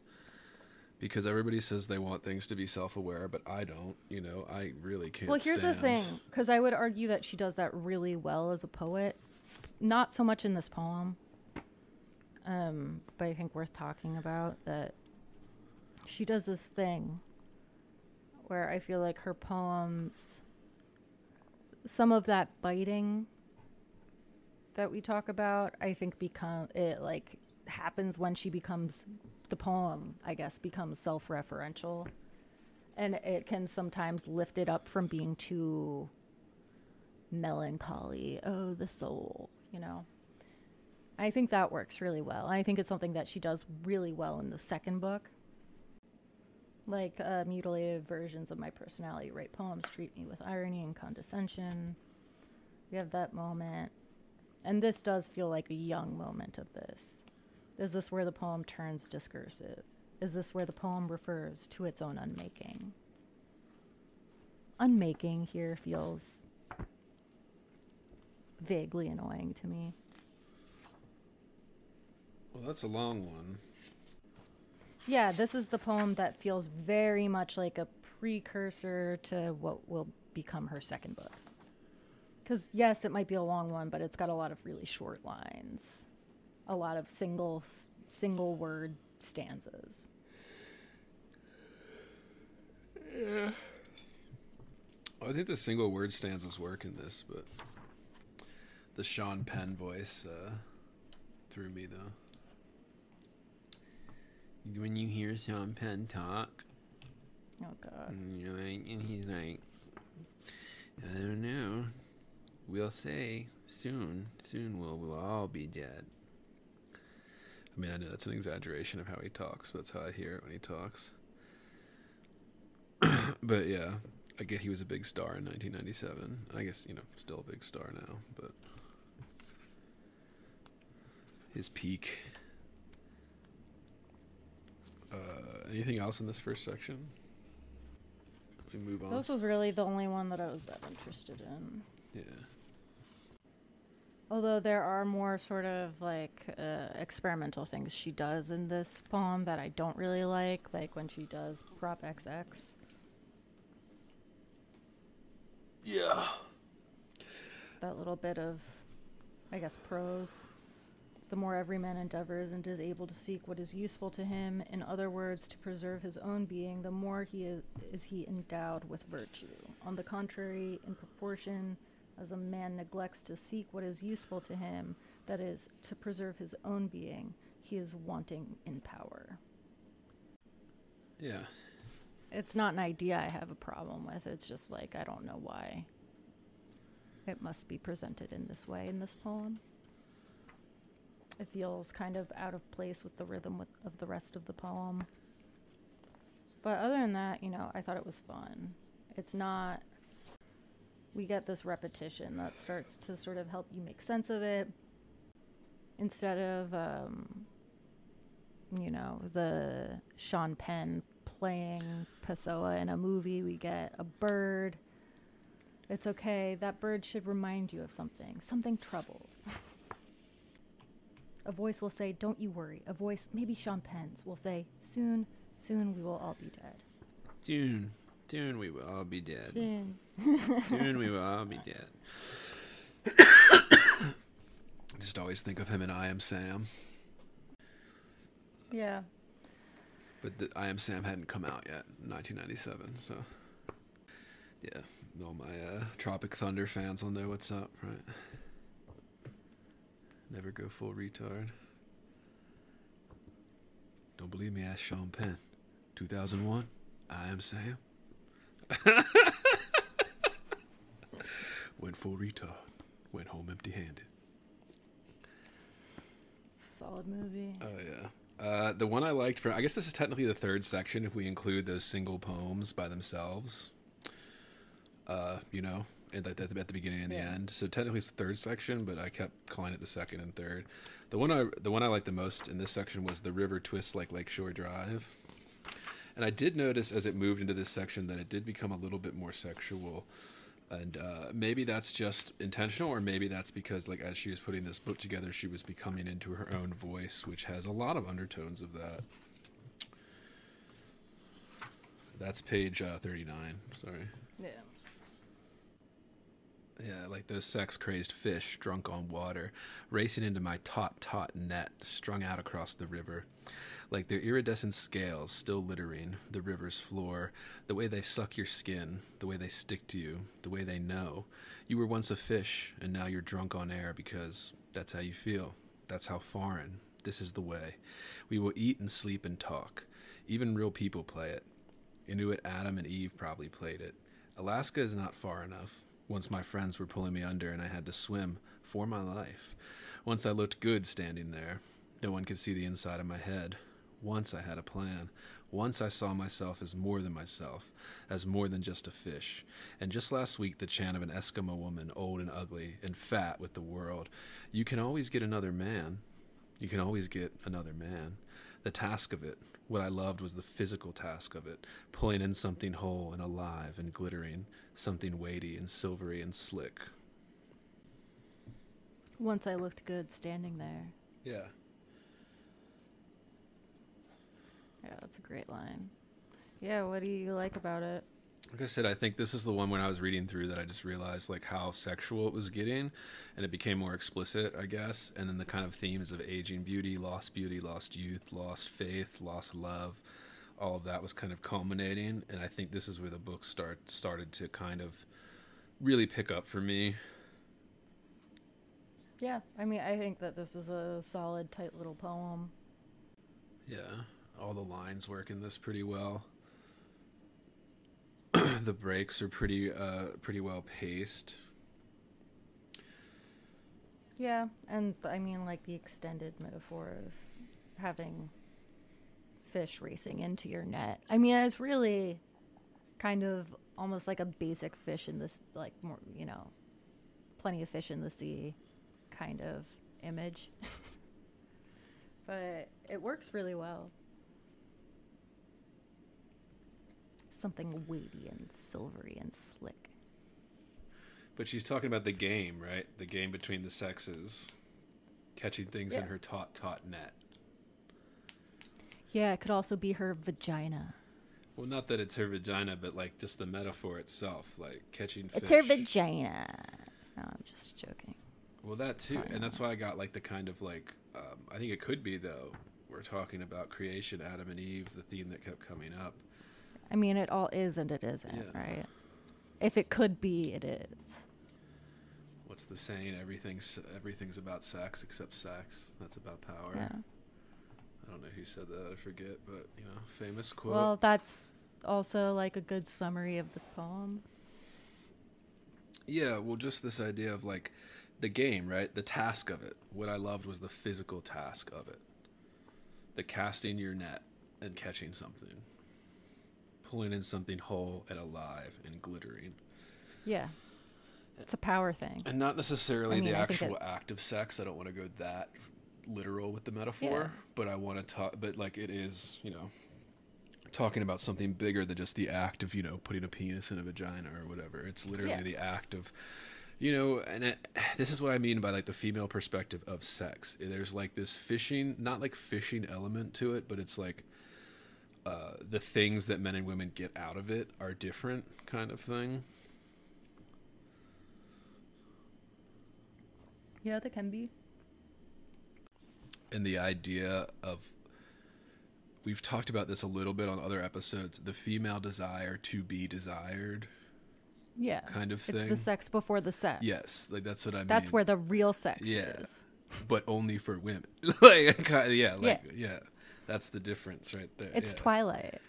because everybody says they want things to be self-aware, but I don't, you know. I really can't Well, here's the thing, because I would argue that she does that really well as a poet. Not so much in this poem, um, but I think worth talking about that she does this thing where I feel like her poems, some of that biting that we talk about, I think become it like happens when she becomes the poem. I guess becomes self-referential and it can sometimes lift it up from being too melancholy oh the soul you know. I think that works really well. I think it's something that she does really well in the second book. Like uh, mutilated versions of my personality write poems treat me with irony and condescension. We have that moment. And this does feel like a young moment of this. Is this where the poem turns discursive? Is this where the poem refers to its own unmaking? Unmaking here feels vaguely annoying to me. Well, that's a long one. Yeah, this is the poem that feels very much like a precursor to what will become her second book. Because, yes, it might be a long one, but it's got a lot of really short lines, a lot of single, single word stanzas. Yeah. I think the single word stanzas work in this, but the Sean Penn voice uh, threw me though. When you hear Sean Penn talk, Oh god. And you're like, and he's like, I don't know. We'll say soon. Soon we'll we'll all be dead. I mean, I know that's an exaggeration of how he talks, but that's how I hear it when he talks. but yeah, I get he was a big star in 1997. I guess you know, still a big star now, but his peak. Uh, anything else in this first section? We move on. This was really the only one that I was that interested in. Yeah. Although there are more sort of like uh, experimental things she does in this poem that I don't really like, like when she does Prop XX. Yeah. That little bit of, I guess, prose. The more every man endeavors and is able to seek what is useful to him, in other words, to preserve his own being, the more he is, is he endowed with virtue. On the contrary, in proportion as a man neglects to seek what is useful to him, that is, to preserve his own being, he is wanting in power. Yeah. It's not an idea I have a problem with. It's just like I don't know why it must be presented in this way in this poem. It feels kind of out of place with the rhythm with, of the rest of the poem. But other than that, you know, I thought it was fun. It's not. We get this repetition that starts to sort of help you make sense of it instead of, um, you know, the Sean Penn playing Pessoa in a movie. We get a bird. It's okay. That bird should remind you of something, something troubled. a voice will say, Don't you worry. A voice, maybe Sean Penn's, will say, Soon, soon we will all be dead. Soon, soon we will all be dead. Soon. soon we will all be dead. Just always think of him in I Am Sam, Yeah. but the I Am Sam hadn't come out yet in 1997, so yeah, all my uh, Tropic Thunder fans will know what's up, right? Never go full retard. Don't believe me? Ask Sean Penn. 2001. I Am Sam. Went full retard. Went home empty-handed. Solid movie. Oh yeah. Uh, the one I liked for I guess this is technically the third section if we include those single poems by themselves. Uh, you know, at the, at the, at the beginning and the end. So technically it's the third section, but I kept calling it the second and third. The one I the one I liked the most in this section was the river twists like Lakeshore Drive. And I did notice as it moved into this section that it did become a little bit more sexual. And uh, maybe that's just intentional, or maybe that's because, like, as she was putting this book together, she was becoming into her own voice, which has a lot of undertones of that. That's page uh, 39. Sorry. Yeah. Like those sex crazed fish drunk on water, racing into my taut, taut net strung out across the river. Like their iridescent scales still littering the river's floor, the way they suck your skin, the way they stick to you, the way they know. You were once a fish, and now you're drunk on air because that's how you feel. That's how foreign. This is the way. We will eat and sleep and talk. Even real people play it. Inuit Adam and Eve probably played it. Alaska is not far enough. Once my friends were pulling me under and I had to swim for my life. Once I looked good standing there. No one could see the inside of my head. Once I had a plan. Once I saw myself as more than myself, as more than just a fish. And just last week, the chant of an Eskimo woman, old and ugly and fat with the world. You can always get another man. You can always get another man. The task of it, what I loved was the physical task of it, pulling in something whole and alive and glittering, something weighty and silvery and slick. Once I looked good standing there. Yeah. Yeah, that's a great line. Yeah, what do you like about it? Like I said, I think this is the one when I was reading through that I just realized like how sexual it was getting, and it became more explicit, I guess. And then the kind of themes of aging beauty, lost beauty, lost youth, lost faith, lost love, all of that was kind of culminating. And I think this is where the book start started to kind of really pick up for me. Yeah, I mean, I think that this is a solid, tight little poem. Yeah, all the lines work in this pretty well. The breaks are pretty uh pretty well paced. Yeah, and I mean, like the extended metaphor of having fish racing into your net. I mean, it's really kind of almost like a basic fish in this, like more, you know, plenty of fish in the sea kind of image. but it works really well. Something weighty and silvery and slick. But she's talking about the game, right? The game between the sexes, catching things in her taut taut net. Yeah, it could also be her vagina. Well, not that it's her vagina, but like just the metaphor itself, like catching fish. It's her vagina. No, I'm just joking. Well, that too, and that's why I got like the kind of like um, I think it could be though. We're talking about creation, Adam and Eve, the theme that kept coming up. I mean, it all is and it isn't, Yeah. right? If it could be, it is. What's the saying? Everything's everything's about sex except sex. That's about power. Yeah. I don't know who said that. I forget, but you know, famous quote. Well, that's also like a good summary of this poem. Yeah, well, just this idea of like the game, right? The task of it. What I loved was the physical task of it. The casting your net and catching something, pulling in something whole and alive and glittering, Yeah. It's a power thing. and not necessarily I mean, the I actual it- act of sex. I don't want to go that literal with the metaphor, Yeah. but I want to talk. But like it is, you know. Talking about something bigger than just the act of, you know, putting a penis in a vagina or whatever. It's literally Yeah. the act of you know and it, this is what i mean by like the female perspective of sex there's like this fishing not like fishing element to it but it's like uh, the things that men and women get out of it are different kind of thing Yeah, they can be. and the idea of we've talked about this a little bit on other episodes the female desire to be desired Yeah. kind of It's thing the sex before the sex. yes like that's what i mean That's where the real sex Yeah. is. but only for women like yeah like yeah. That's the difference right there It's yeah. Twilight.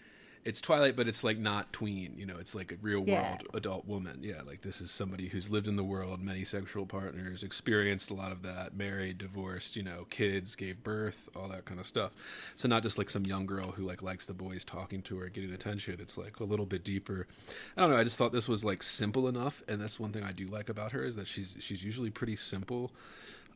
it's Twilight, but it's like not tween. You know, it's like a real world Yeah. adult woman. Yeah, like this is somebody who's lived in the world, many sexual partners, experienced a lot of that, married, divorced, you know, kids, gave birth, all that kind of stuff. So not just like some young girl who like likes the boys talking to her, getting attention. It's like a little bit deeper. I don't know. I just thought this was like simple enough, and that's one thing I do like about her is that she's she's usually pretty simple.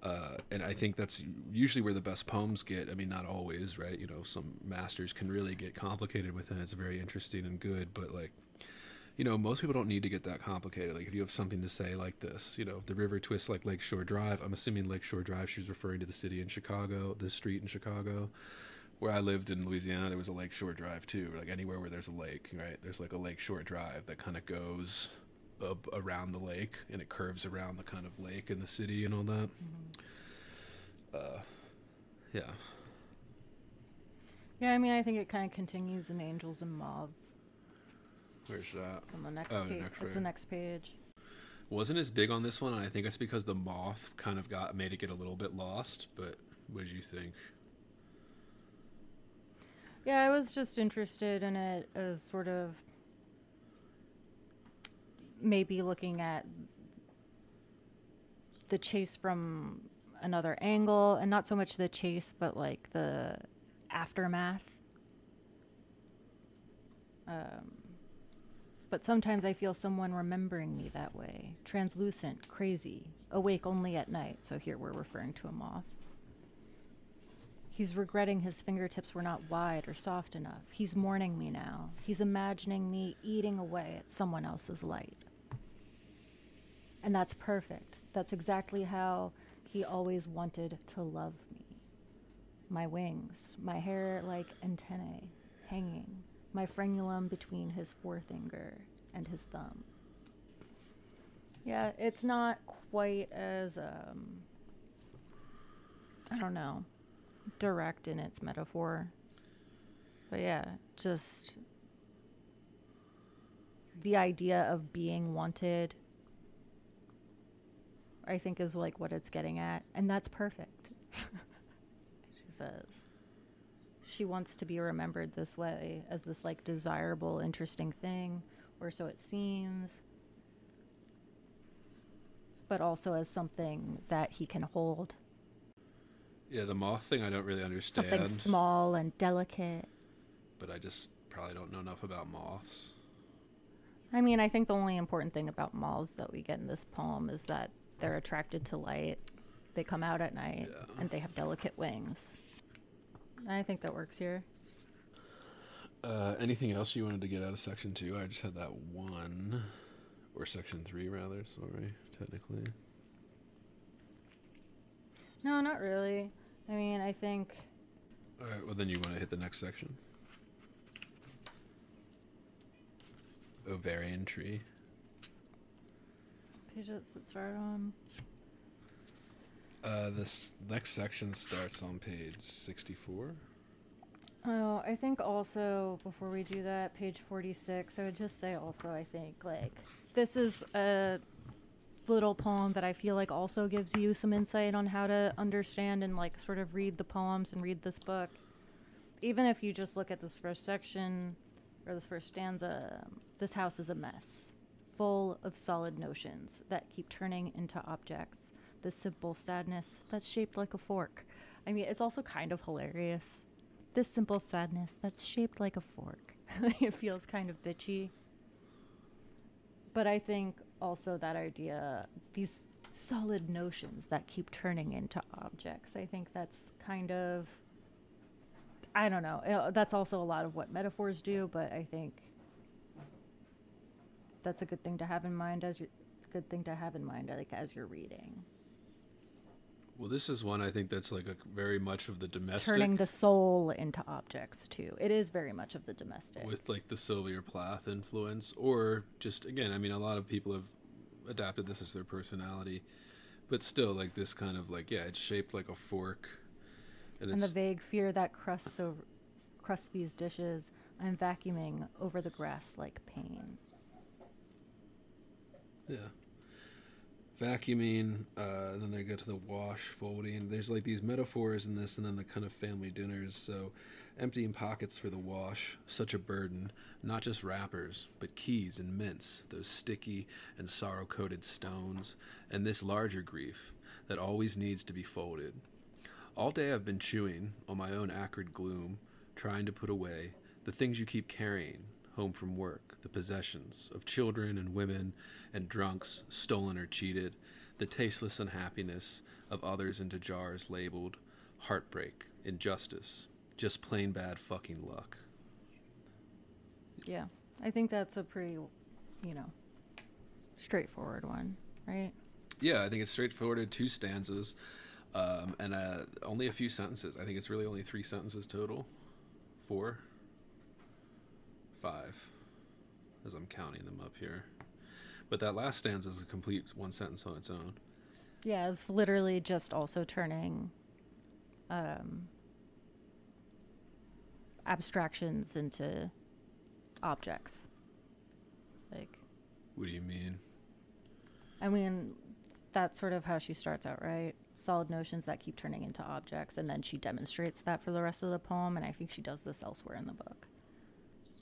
Uh, and I think that's usually where the best poems get. I mean, not always, right? You know, some masters can really get complicated with it. It's very interesting and good, but like, you know, most people don't need to get that complicated. Like, if you have something to say like this, you know, the river twists like Lakeshore Drive. I'm assuming Lakeshore Drive. She's referring to the city in Chicago, the street in Chicago. Where I lived in Louisiana, there was a Lakeshore Drive too. Like anywhere where there's a lake, right? There's like a Lakeshore Drive that kind of goes up around the lake and it curves around the kind of lake in the city and all that. Uh, yeah. Yeah, I mean, I think it kind of continues in Angels and Moths Where's that? on the next Oh, page. next It's the next page. Wasn't as big on this one, I think it's because the moth kind of got made it get a little bit lost. But what did you think? Yeah, I was just interested in it as sort of maybe looking at the chase from another angle and not so much the chase but like the aftermath um, but sometimes i feel someone remembering me that way translucent crazy awake only at night so here we're referring to a moth He's regretting his fingertips were not wide or soft enough. He's mourning me now. He's imagining me eating away at someone else's light. And that's perfect. That's exactly how he always wanted to love me. My wings, my hair like antennae hanging, my frenulum between his forefinger and his thumb. Yeah, it's not quite as, um, I don't know direct in its metaphor. But yeah, just the idea of being wanted, I think, is like what it's getting at. And that's perfect. she says. She wants to be remembered this way as this like desirable, interesting thing, or so it seems. But also as something that he can hold, Yeah, the moth thing I don't really understand. something small and delicate. but I just probably don't know enough about moths. I mean, I think the only important thing about moths that we get in this poem is that they're attracted to light. They come out at night Yeah. and they have delicate wings. I think that works here. Uh, anything else you wanted to get out of section two? I just had that one, or section three rather. Sorry, technically. No, not really. I mean, I think All right. Well, then you want to hit the next section. Ovarian tree. Page does it start on? Uh, this next section starts on page sixty-four. Oh, I think also before we do that, page 46, I would just say also, I think, like, this is a little poem that I feel like also gives you some insight on how to understand and, like, sort of read the poems and read this book. Even if you just look at this first section or this first stanza, this house is a mess, full of solid notions that keep turning into objects. The simple sadness that's shaped like a fork. I mean, it's also kind of hilarious this simple sadness that's shaped like a fork. it feels kind of bitchy. But I think also that idea, these solid notions that keep turning into objects, I think that's kind of, I don't know, uh, that's also a lot of what metaphors do, but I think that's a good thing to have in mind as you good thing to have in mind like as you're reading. Well, this is one I think that's like a very much of the domestic. Turning the soul into objects too. It is very much of the domestic. With like the Sylvia Plath influence, or just again, I mean, a lot of people have adapted this as their personality, but still, like this kind of like yeah, it's shaped like a fork, and and the vague fear that crusts over crusts these dishes i'm vacuuming over the grass like pain yeah, vacuuming. Uh, and then they go to the wash, folding. There's like these metaphors in this, and then the kind of family dinners. So, emptying pockets for the wash, such a burden. Not just wrappers, but keys and mints, those sticky and sorrow coated stones, and this larger grief that always needs to be folded. All day I've been chewing on my own acrid gloom, trying to put away the things you keep carrying home from work, the possessions of children and women and drunks, stolen or cheated, the tasteless unhappiness of others into jars labeled heartbreak, injustice, just plain bad fucking luck. yeah i think that's a pretty you know straightforward one right Yeah, I think it's straightforward. Two stanzas, um, and uh, only a few sentences. I think it's really only three sentences total. Four, five, as I'm counting them up here. But that last stanza is a complete one sentence on its own. yeah it's literally just also turning um abstractions into objects like What do you mean? I mean, that's sort of how she starts out, right? Solid notions that keep turning into objects, and then she demonstrates that for the rest of the poem, and I think she does this elsewhere in the book,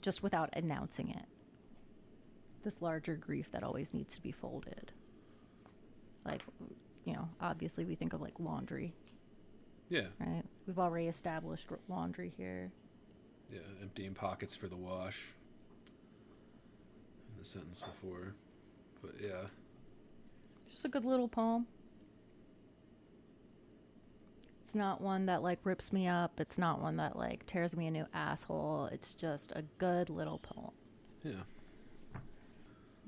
just without announcing it. This larger grief that always needs to be folded. Like, you know, obviously we think of like laundry, Yeah, right? We've already established laundry here. yeah. Emptying pockets for the wash. In the sentence before, but yeah. Just a good little poem. It's not one that like rips me up. It's not one that like tears me a new asshole. It's just a good little poem. Yeah.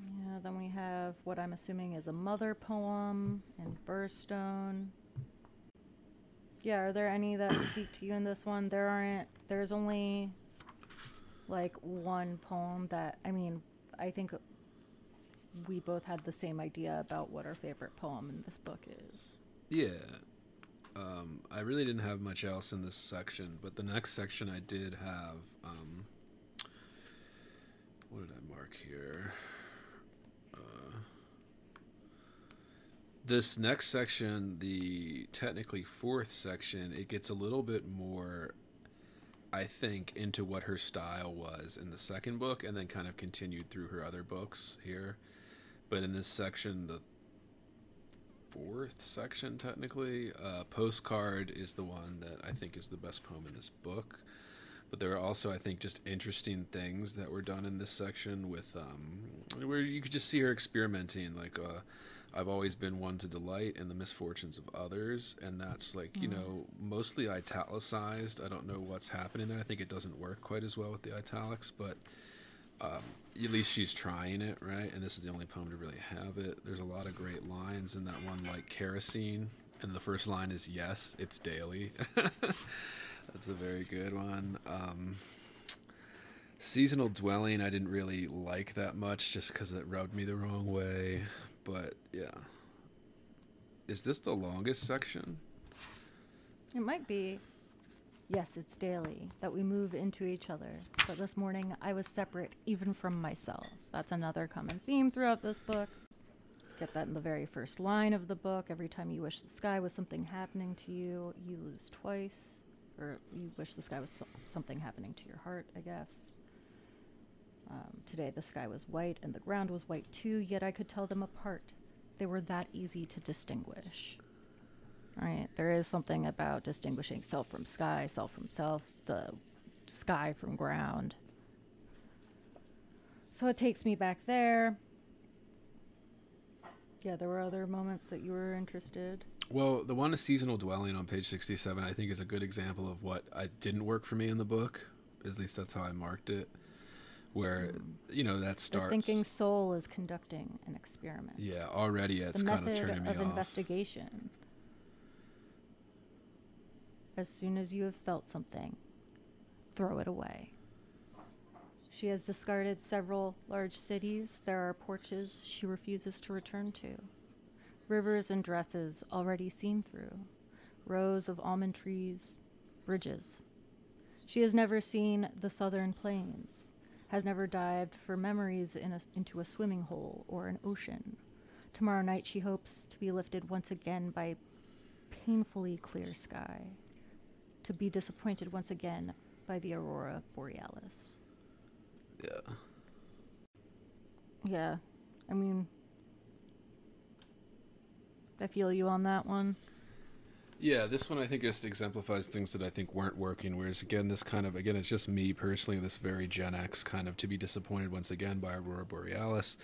Yeah, then we have what I'm assuming is a mother poem and Burstone. Yeah, are there any that speak to you in this one? There aren't. There's only like one poem that I mean, I think we both had the same idea about what our favorite poem in this book is. Yeah. Um, I really didn't have much else in this section, but the next section I did have. Um, what did I mark here? Uh, this next section, the technically fourth section, it gets a little bit more I think, into what her style was in the second book, and then kind of continued through her other books here. But in this section, the fourth section, technically, uh, Postcard is the one that I think is the best poem in this book. But there are also, I think, just interesting things that were done in this section with um, where you could just see her experimenting. Like, uh, I've always been one to delight in the misfortunes of others, and that's like you know mostly italicized. I don't know what's happening there. I think it doesn't work quite as well with the italics, but um, at least she's trying it, right? And this is the only poem to really have it. There's a lot of great lines in that one, like kerosene, and the first line is "Yes, it's daily." That's a very good one. Um, seasonal dwelling, I didn't really like that much, just because it rubbed me the wrong way. But yeah, is this the longest section? It might be. Yes, it's daily that we move into each other. But this morning I was separate even from myself. That's another common theme throughout this book. Get that in the very first line of the book. Every time you wish the sky was something happening to you, you lose twice. Or you wish the sky was so- something happening to your heart, I guess. Um, today the sky was white and the ground was white too, yet I could tell them apart. They were that easy to distinguish. Right? There is something about distinguishing self from sky, self from self, the sky from ground. So it takes me back there. Yeah, there were other moments that you were interested. Well, the one is seasonal dwelling on page 67, I think is a good example of what I didn't work for me in the book. At least that's how I marked it. Where, you know, that The starts. thinking soul is conducting an experiment. Yeah, already it's the kind of turning me of off. investigation. As soon as you have felt something, throw it away. She has discarded several large cities. There are porches she refuses to return to. Rivers and dresses already seen through. Rows of almond trees, bridges. She has never seen the southern plains, has never dived for memories in a, into a swimming hole or an ocean. Tomorrow night she hopes to be lifted once again by painfully clear sky, to be disappointed once again by the aurora borealis. Yeah. Yeah, I mean, I feel you on that one. Yeah, this one I think just exemplifies things that I think weren't working. Whereas again, this kind of again, it's just me personally, this very Gen X kind of to be disappointed once again by Aurora Borealis.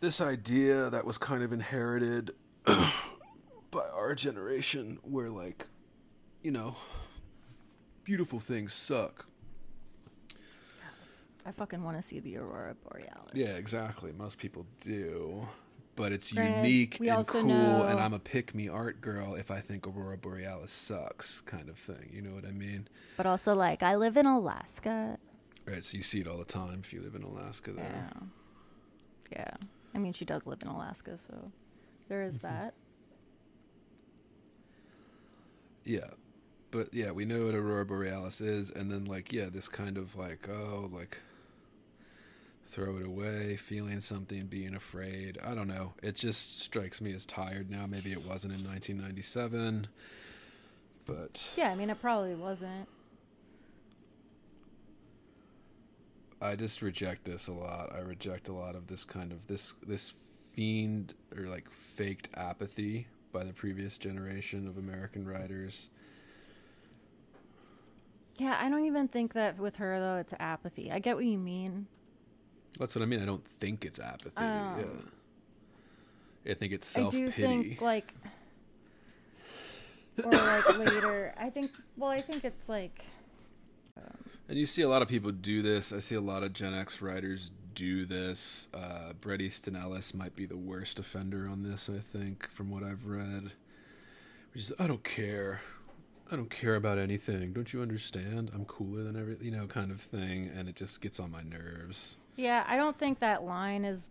This idea that was kind of inherited by our generation, where like, you know, beautiful things suck. I fucking want to see the aurora borealis. Yeah, exactly. Most people do. But it's Granted, unique and cool, and I'm a pick me art girl if I think Aurora Borealis sucks, kind of thing. You know what I mean? But also, like, I live in Alaska. Right, so you see it all the time if you live in Alaska there. Yeah. Yeah. I mean, she does live in Alaska, so there is Mm-hmm. that. Yeah. But yeah, we know what Aurora Borealis is, and then like, yeah, this kind of like, oh, like throw it away, feeling something, being afraid. I don't know. It just strikes me as tired now. Maybe it wasn't in 1997. But Yeah, I mean, it probably wasn't. I just reject this a lot. I reject a lot of this kind of this this fiend or like faked apathy by the previous generation of American writers. Yeah, I don't even think that with her, though, it's apathy. I get what you mean. That's what I mean. I don't think it's apathy. Um, yeah. I think it's self. I self do pity. think, like, or like later. I think, well, I think it's like, And you see a lot of people do this. I see a lot of Gen X writers do this. Uh, Bret Easton Ellis might be the worst offender on this, I think, from what I've read. Which is, I don't care. I don't care about anything. Don't you understand? I'm cooler than every, you know, kind of thing. And it just gets on my nerves. yeah, I don't think that line is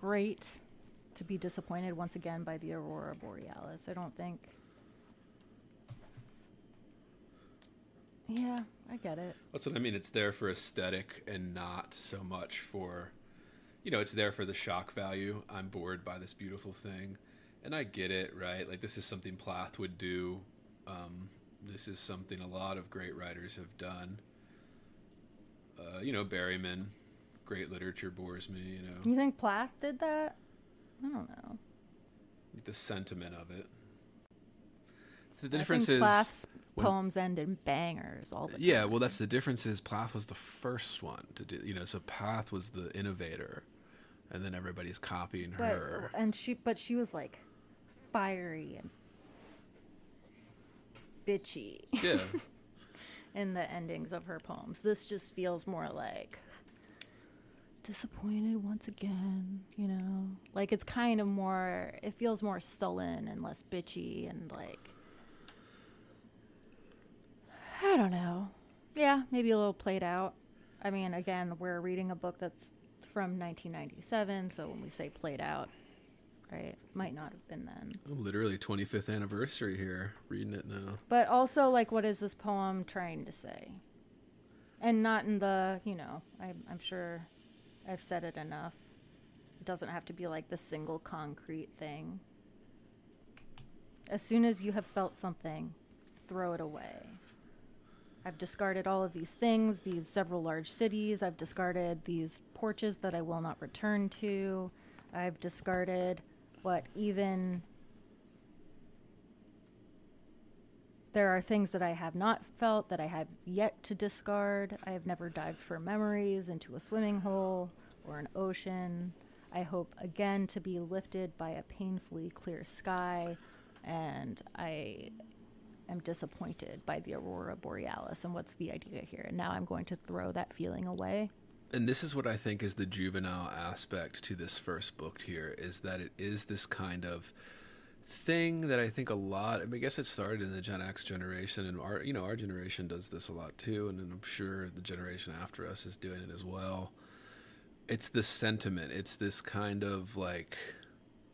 great to be disappointed once again by the aurora borealis. I don't think. Yeah, I get it. That's what I mean. It's there for aesthetic and not so much for, you know, it's there for the shock value. I'm bored by this beautiful thing. And I get it, right? Like, this is something Plath would do. Um, this is something a lot of great writers have done. Uh, you know, Berryman, great literature bores me. You know, You think Plath did that? I don't know. the sentiment of it. The I difference is, Plath's when- poems end in bangers all the time. yeah. Well, that's the difference. Is Plath was the first one to do. You know, so Plath was the innovator, and then everybody's copying but her. and she but she was like fiery and bitchy Yeah. in the endings of her poems. This just feels more like disappointed once again, you know? Like it's kind of more it feels more sullen and less bitchy and like I don't know. Yeah, maybe a little played out. I mean, again, we're reading a book that's from 1997, so when we say played out, right, might not have been then. Literally 25th anniversary here. Reading it now. But also, like, what is this poem trying to say? And not in the, you know, I, I'm sure I've said it enough. It doesn't have to be like the single concrete thing. As soon as you have felt something, throw it away. I've discarded all of these things, these several large cities. I've discarded these porches that I will not return to. I've discarded what even There are things that I have not felt that I have yet to discard. I have never dived for memories into a swimming hole or an ocean. I hope again to be lifted by a painfully clear sky, and I am disappointed by the aurora borealis. And what's the idea here? And now I'm going to throw that feeling away. And this is what I think is the juvenile aspect to this first book here is that it is this kind of thing that I think a lot. I, mean, I guess it started in the Gen X generation, and our you know our generation does this a lot too, and I'm sure the generation after us is doing it as well. It's this sentiment. It's this kind of like,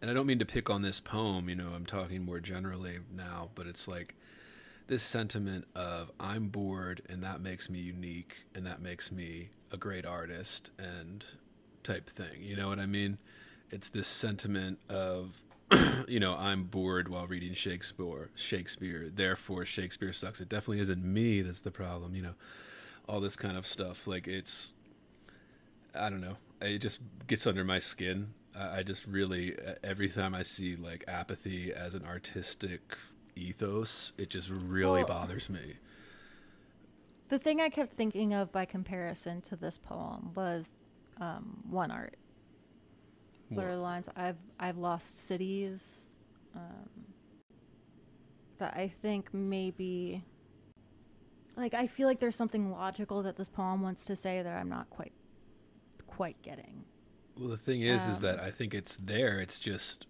and I don't mean to pick on this poem. You know, I'm talking more generally now, but it's like this sentiment of I'm bored and that makes me unique and that makes me a great artist and type thing. You know what I mean? It's this sentiment of you know, I'm bored while reading Shakespeare. Shakespeare, therefore Shakespeare sucks. It definitely isn't me that's the problem, you know. All this kind of stuff like it's I don't know. It just gets under my skin. I I just really every time I see like apathy as an artistic ethos, it just really Well- bothers me. The thing I kept thinking of by comparison to this poem was um, one art. What are the lines? I've I've lost cities. Um, that I think maybe, like I feel like there's something logical that this poem wants to say that I'm not quite, quite getting. Well, the thing is, is Um, that I think it's there. It's just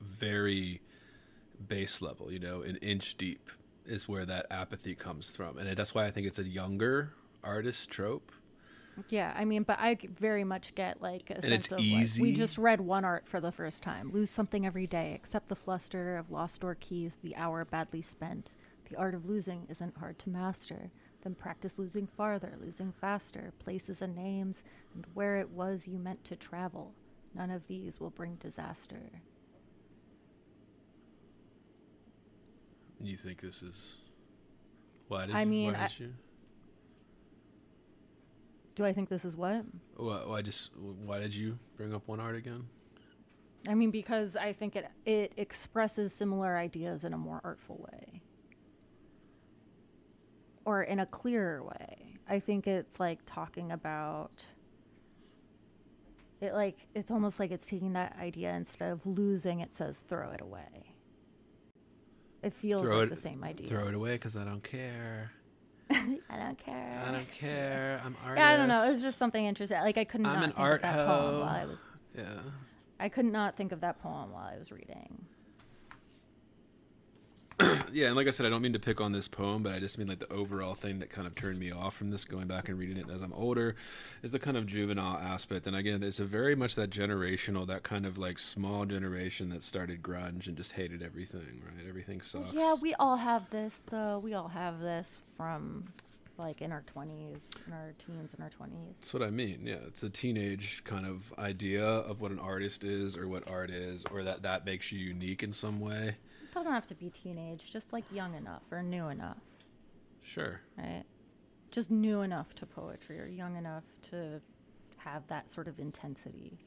very base level, you know, an inch deep is where that apathy comes from, and that's why I think it's a younger artist trope. Yeah, I mean, but I very much get like a sense it's of like easy. we just read one art for the first time. Lose something every day, accept the fluster of lost door keys, the hour badly spent. The art of losing isn't hard to master. Then practice losing farther, losing faster, places and names, and where it was you meant to travel. None of these will bring disaster. You think this is why did I you, mean, why I- did you? Do I think this is what? Why, why just why did you bring up one art again? I mean, because I think it it expresses similar ideas in a more artful way, or in a clearer way. I think it's like talking about it, like it's almost like it's taking that idea instead of losing, it says throw it away. It feels Throw like it- the same idea. Throw it away because I don't care. I don't care. I don't care. I'm artist. Yeah, I don't know. It was just something interesting. Like I could not I'm an think art of that hoe. poem while I was. yeah. I could not think of that poem while I was reading. yeah, and like I said, I don't mean to pick on this poem, but I just mean like the overall thing that kind of turned me off from this, going back and reading it as I'm older, is the kind of juvenile aspect. And again, it's a very much that generational, that kind of like small generation that started grunge and just hated everything, right? Everything sucks. Yeah, we all have this though. We all have this from like in our 20s, in our teens, in our 20s. That's what I mean. Yeah, it's a teenage kind of idea of what an artist is or what art is, or that that makes you unique in some way. Doesn't have to be teenage, just like young enough or new enough, Sure. right? Just new enough to poetry or young enough to have that sort of intensity.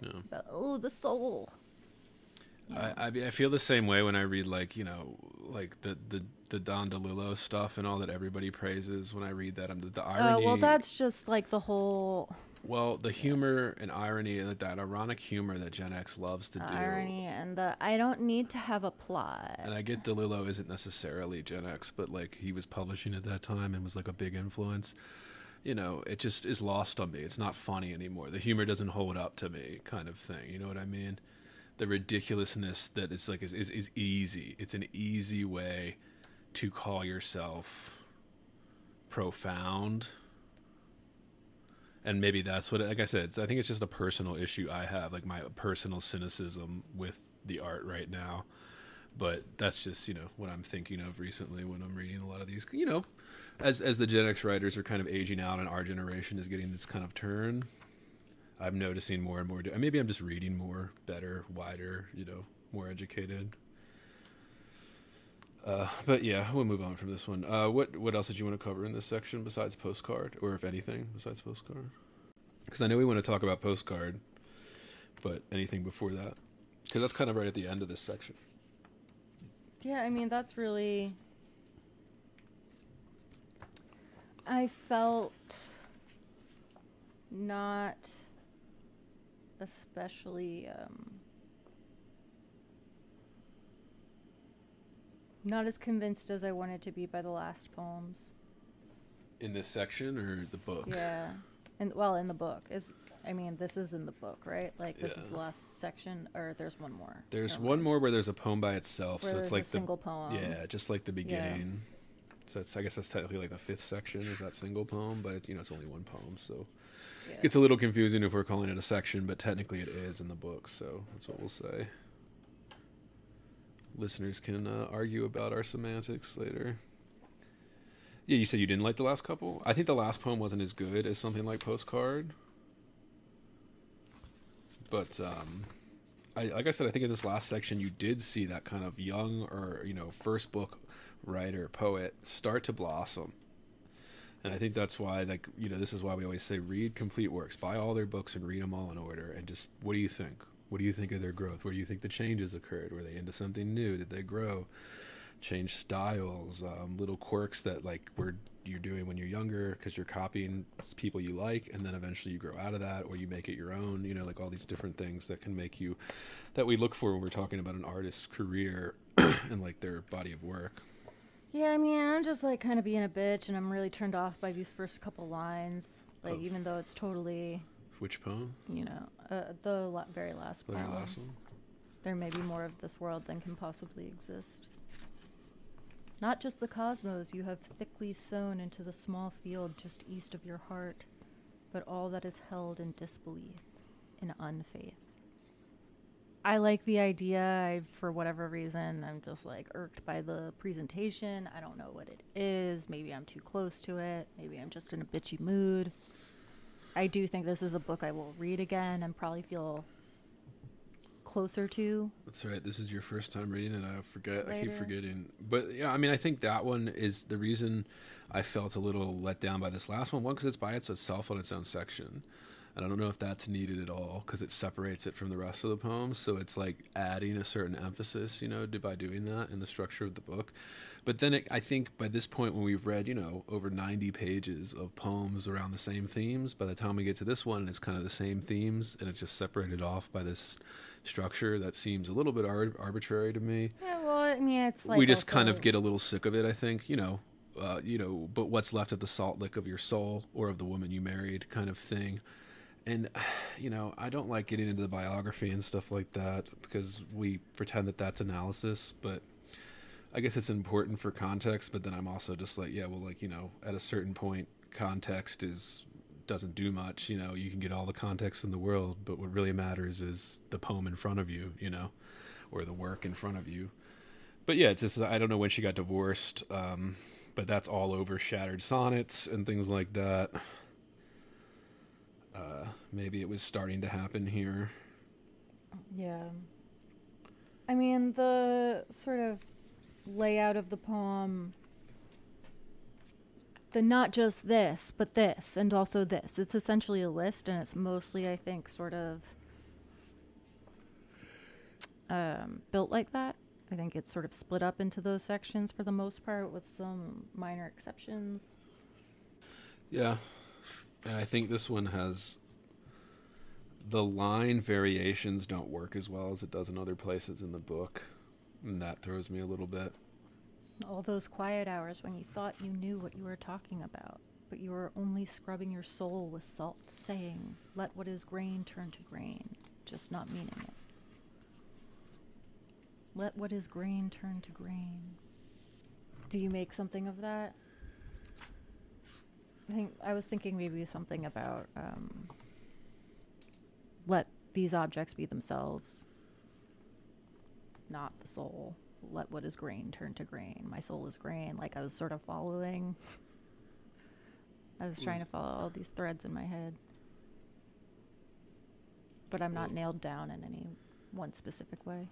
Yeah. But oh, the soul. I, I I feel the same way when I read like you know like the the the Don DeLillo stuff and all that everybody praises. When I read that, I'm the, the Oh, irony. well, that's just like the whole well the humor and irony and that ironic humor that Gen X loves to do. irony and the I don't need to have a plot. And I get DeLillo isn't necessarily Gen X, but like he was publishing at that time and was like a big influence. You know, it just is lost on me. It's not funny anymore. The humor doesn't hold up to me, kind of thing. You know what I mean? The ridiculousness that it's like is, is, is easy. It's an easy way to call yourself profound. And maybe that's what, like I said, I think it's just a personal issue I have, like my personal cynicism with the art right now but that's just you know what I'm thinking of recently when I'm reading a lot of these. You know, as as the Gen X writers are kind of aging out and our generation is getting this kind of turn, I'm noticing more and more. Maybe I'm just reading more, better, wider. You know, more educated. Uh, but yeah, we'll move on from this one. Uh, what what else did you want to cover in this section besides postcard, or if anything besides postcard? Because I know we want to talk about postcard, but anything before that? Because that's kind of right at the end of this section. Yeah, I mean that's really. I felt not especially um, not as convinced as I wanted to be by the last poems. In this section or the book? Yeah, and well, in the book is. I mean, this is in the book, right? Like this is the last section, or there's one more. There's one more where there's a poem by itself, Where so it's like a the single poem. yeah, just like the beginning. So it's I guess that's technically like the fifth section is that single poem, but it's you know it's only one poem, so Yeah. it gets a little confusing if we're calling it a section, but technically it is in the book, so that's what we'll say. Listeners can uh, argue about our semantics later. Yeah, you said you didn't like the last couple. I think the last poem wasn't as good as something like postcard, but um, I, like I said, I think in this last section you did see that kind of young or you know first book writer poet start to blossom, and I think that's why like you know this is why we always say read complete works, buy all their books and read them all in order, and just what do you think? What do you think of their growth? Where do you think the changes occurred? Were they into something new? Did they grow? Change styles, um, little quirks that like were you're doing when you're younger because you're copying people you like, and then eventually you grow out of that, or you make it your own. You know, like all these different things that can make you that we look for when we're talking about an artist's career and like their body of work. Yeah, I mean, I'm just like kind of being a bitch, and I'm really turned off by these first couple lines. Like, even though it's totally, Which poem? you know, uh, the la- very last poem. your last one? There may be more of this world than can possibly exist. Not just the cosmos you have thickly sown into the small field just east of your heart, but all that is held in disbelief, in unfaith. I like the idea. I, for whatever reason, I'm just like irked by the presentation. I don't know what it is. Maybe I'm too close to it. Maybe I'm just in a bitchy mood. I do think this is a book I will read again and probably feel closer to. That's right. This is your first time reading it. I forget. I keep forgetting. But yeah, I mean, I think that one is the reason I felt a little let down by this last one. One, because it's by itself on its own section. And I don't know if that's needed at all because it separates it from the rest of the poems. So it's like adding a certain emphasis, you know, by doing that in the structure of the book. But then it, I think by this point, when we've read, you know, over 90 pages of poems around the same themes, by the time we get to this one, it's kind of the same themes and it's just separated off by this structure that seems a little bit ar- arbitrary to me Yeah, well, I mean, it's like we just kind of get a little sick of it. I think you know, uh, you know. But what's left of the salt lick of your soul, or of the woman you married, kind of thing. And you know, I don't like getting into the biography and stuff like that because we pretend that that's analysis, but. I guess it's important for context, but then I'm also just like, yeah, well, like you know, at a certain point, context is doesn't do much. You know, you can get all the context in the world, but what really matters is the poem in front of you, you know, or the work in front of you but yeah, it's just I don't know when she got divorced, um, but that's all over shattered sonnets and things like that. Uh, maybe it was starting to happen here. Yeah. I mean, the sort of layout of the poem, the not just this, but this, and also this. It's essentially a list, and it's mostly, I think, sort of um, built like that. I think it's sort of split up into those sections for the most part, with some minor exceptions. Yeah. And I think this one has the line variations don't work as well as it does in other places in the book. And that throws me a little bit. All those quiet hours when you thought you knew what you were talking about, but you were only scrubbing your soul with salt, saying, Let what is grain turn to grain, just not meaning it. Let what is grain turn to grain. Do you make something of that? I think I was thinking maybe something about um, let these objects be themselves, not the soul. Let what is grain turn to grain. My soul is grain. Like I was sort of following. I was trying to follow all these threads in my head. But I'm not Well- nailed down in any one specific way.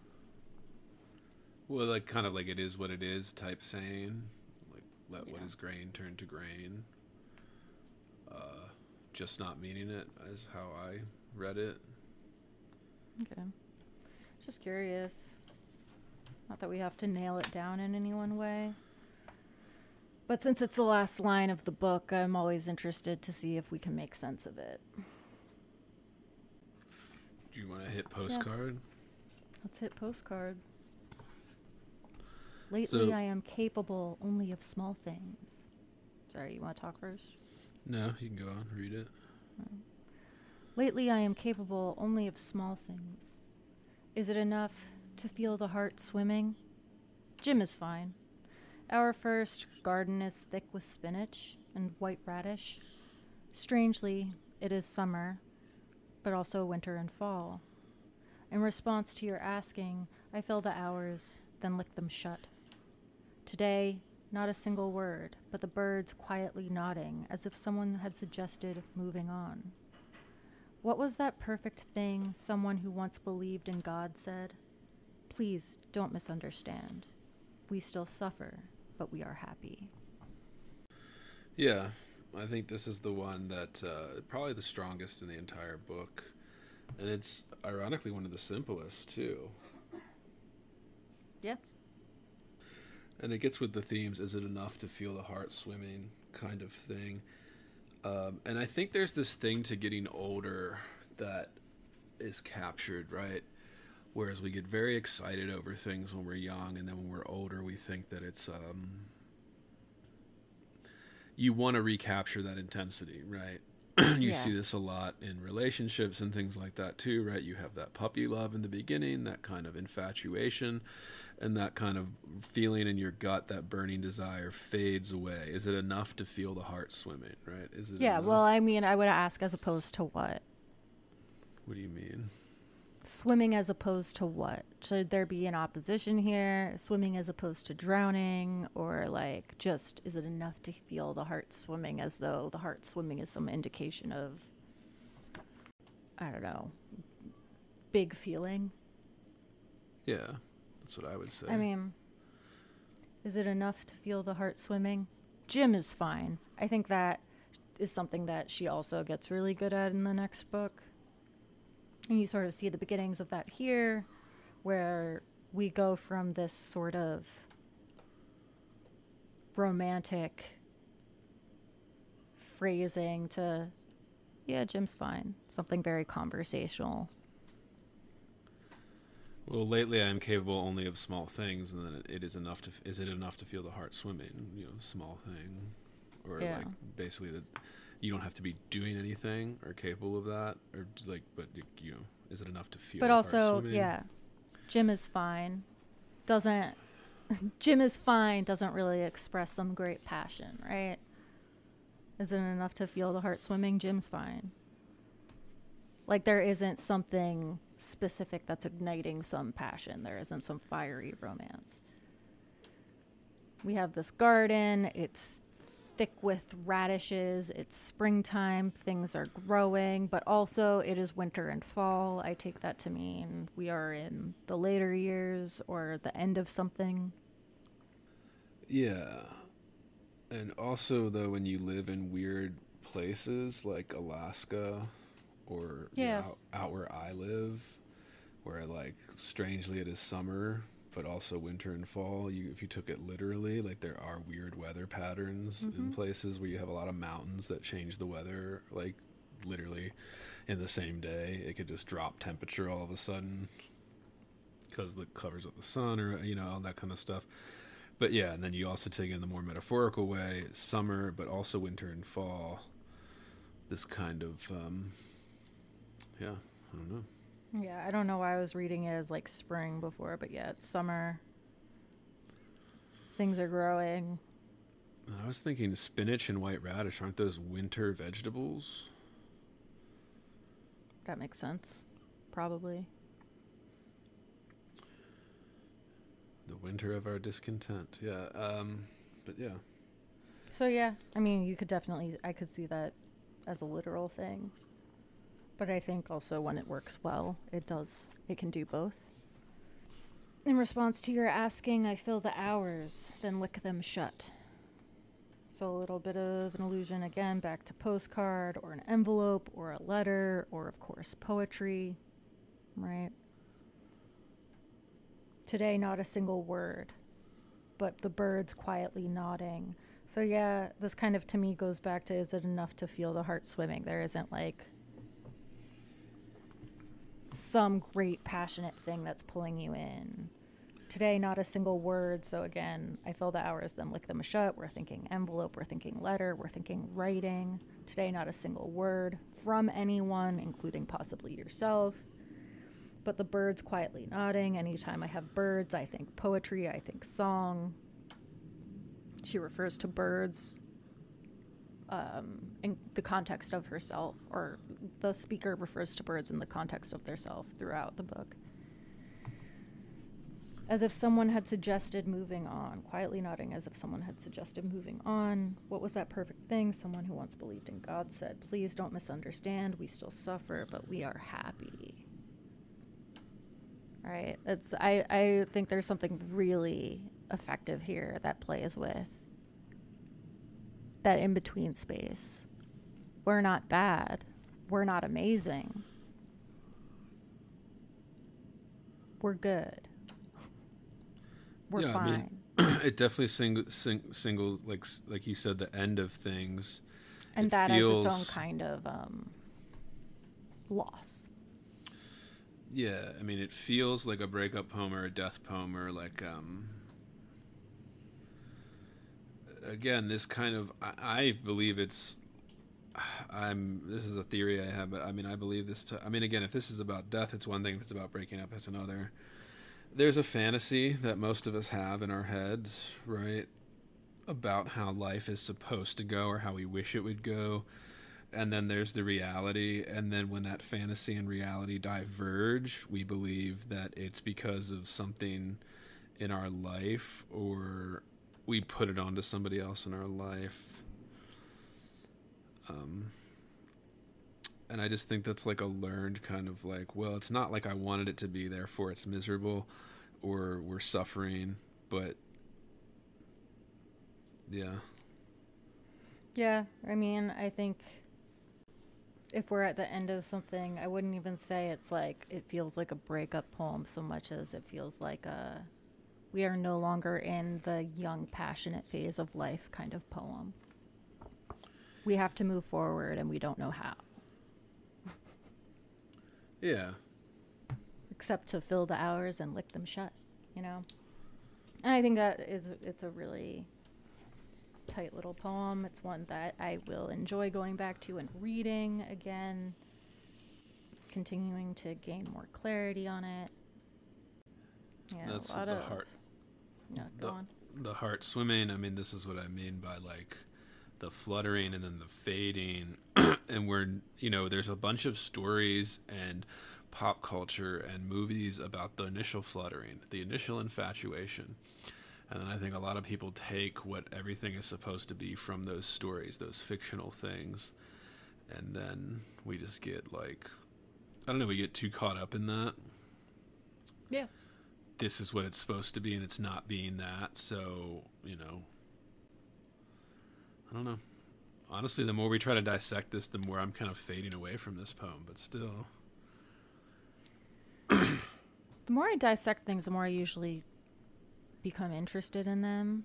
Well, like kind of like it is what it is type saying. Like let what Yeah. is grain turn to grain. Uh, just not meaning it is how I read it. Okay. Just curious. Not that we have to nail it down in any one way. But since it's the last line of the book, I'm always interested to see if we can make sense of it. Do you want to hit postcard? Let's hit postcard. Lately, So- I am capable only of small things. Sorry, you want to talk first? No, you can go on read it. Lately, I am capable only of small things. Is it enough to feel the heart swimming? Jim is fine. Our first garden is thick with spinach and white radish. Strangely, it is summer, but also winter and fall. In response to your asking, I fill the hours, then lick them shut. Today, not a single word, but the birds quietly nodding as if someone had suggested moving on. What was that perfect thing someone who once believed in God said? Please don't misunderstand. We still suffer, but we are happy. Yeah, I think this is the one that uh, probably the strongest in the entire book, and it's ironically one of the simplest too. Yeah. And it gets with the themes: is it enough to feel the heart swimming, kind of thing. Um, and I think there's this thing to getting older that is captured, right? Whereas we get very excited over things when we're young, and then when we're older, we think that it's um, you want to recapture that intensity, right? you Yeah. see this a lot in relationships and things like that too, right? You have that puppy love in the beginning, that kind of infatuation, and that kind of feeling in your gut, that burning desire fades away. Is it enough to feel the heart swimming, right? Is it Yeah, enough? well, I mean, I would ask as opposed to what? what do you mean? Swimming as opposed to what? Should there be an opposition here? Swimming as opposed to drowning? Or, like, just is it enough to feel the heart swimming as though the heart swimming is some indication of, I don't know, big feeling? Yeah, that's what I would say. I mean, is it enough to feel the heart swimming? Jim is fine. I think that is something that she also gets really good at in the next book. And you sort of see the beginnings of that here, where we go from this sort of romantic phrasing to, yeah, Jim's fine. Something very conversational. Well, lately I am capable only of small things, and then it is enough to. Is it enough to feel the heart swimming? You know, small thing, or Yeah. like basically that you don't have to be doing anything or capable of that, or like, but you know, is it enough to feel? but also yeah jim is fine. Doesn't jim is fine doesn't really express some great passion right? Is it enough to feel the heart swimming? Jim's fine. Like there isn't something specific that's igniting some passion. There isn't some fiery romance. We have this garden. It's thick with radishes. It's springtime, things are growing, but also it is winter and fall. I take that to mean we are in the later years or the end of something. Yeah. And also, though, when you live in weird places like Alaska or you know, Yeah. out, out where I live, where like strangely it is summer, but also winter and fall. You, if you took it literally, like there are weird weather patterns in places where you have a lot of mountains that change the weather, like literally in the same day. It could just drop temperature all of a sudden because the covers up the sun or you know all that kind of stuff. But yeah, and then you also take in the more metaphorical way, summer, but also winter and fall. This kind of, um, yeah, I don't know. Yeah, I don't know why I was reading it as like spring before, but yeah, it's summer. Things are growing. I was thinking spinach and white radish aren't those winter vegetables? That makes sense. Probably. The winter of our discontent. Yeah. Um, but yeah. So yeah, I mean, you could definitely I could see that as a literal thing. But I think also when it works well, it does it can do both. In response to your asking, I fill the hours, then lick them shut. So a little bit of an allusion again back to postcard or an envelope or a letter or of course poetry, right? Today not a single word, but the birds quietly nodding. So yeah, this kind of to me goes back to is it enough to feel the heart swimming? There isn't like some great passionate thing that's pulling you in. Today, not a single word. So again, I fill the hours, then lick them shut. We're thinking envelope, we're thinking letter, we're thinking writing. Today, not a single word from anyone, including possibly yourself. But the birds quietly nodding. Anytime I have birds, I think poetry, I think song. She refers to birds um, in the context of herself, or the speaker refers to birds in the context of their self throughout the book. As if someone had suggested moving on, quietly nodding as if someone had suggested moving on. What was that perfect thing? Someone who once believed in God said, Please don't misunderstand. We still suffer, but we are happy. Right? It's I, I think there's something really effective here that plays with that in between space. We're not bad. We're not amazing. We're good. We're Yeah, I fine. mean, it definitely sing, sing, single like like you said the end of things. and it that has its own kind of um, loss. Yeah, I mean, it feels like a breakup poem or a death poem or like um. Again, this kind of I, I believe it's. I'm. This is a theory I have, but I mean, I believe this. To, I mean, again, if this is about death, it's one thing. If it's about breaking up, it's another. There's a fantasy that most of us have in our heads, right? About how life is supposed to go or how we wish it would go and then there's the reality and then when that fantasy and reality diverge we believe that it's because of something in our life or we put it onto somebody else in our life. Um and i just think that's like a learned kind of like well it's not like i wanted it to be therefore it's miserable or we're suffering but yeah. Yeah, I mean, I think if we're at the end of something, I wouldn't even say it's like it feels like a breakup poem so much as it feels like a we are no longer in the young passionate phase of life kind of poem. We have to move forward and we don't know how, yeah except to fill the hours and lick them shut, you know. And I think that is it's a really tight little poem. It's one that I will enjoy going back to and reading again, continuing to gain more clarity on it. Yeah, that's the of heart No, go the- on. the heart swimming i mean this is what i mean by like the fluttering and then the fading and we're you know there's a bunch of stories and pop culture and movies about the initial fluttering the initial infatuation And then I think a lot of people take what everything is supposed to be from those stories, those fictional things, and then we just get like, I don't know, we get too caught up in that. Yeah. This is what it's supposed to be, and it's not being that. So, you know, I don't know. Honestly, the more we try to dissect this, the more I'm kind of fading away from this poem, but still. The more I dissect things, the more I usually become interested in them.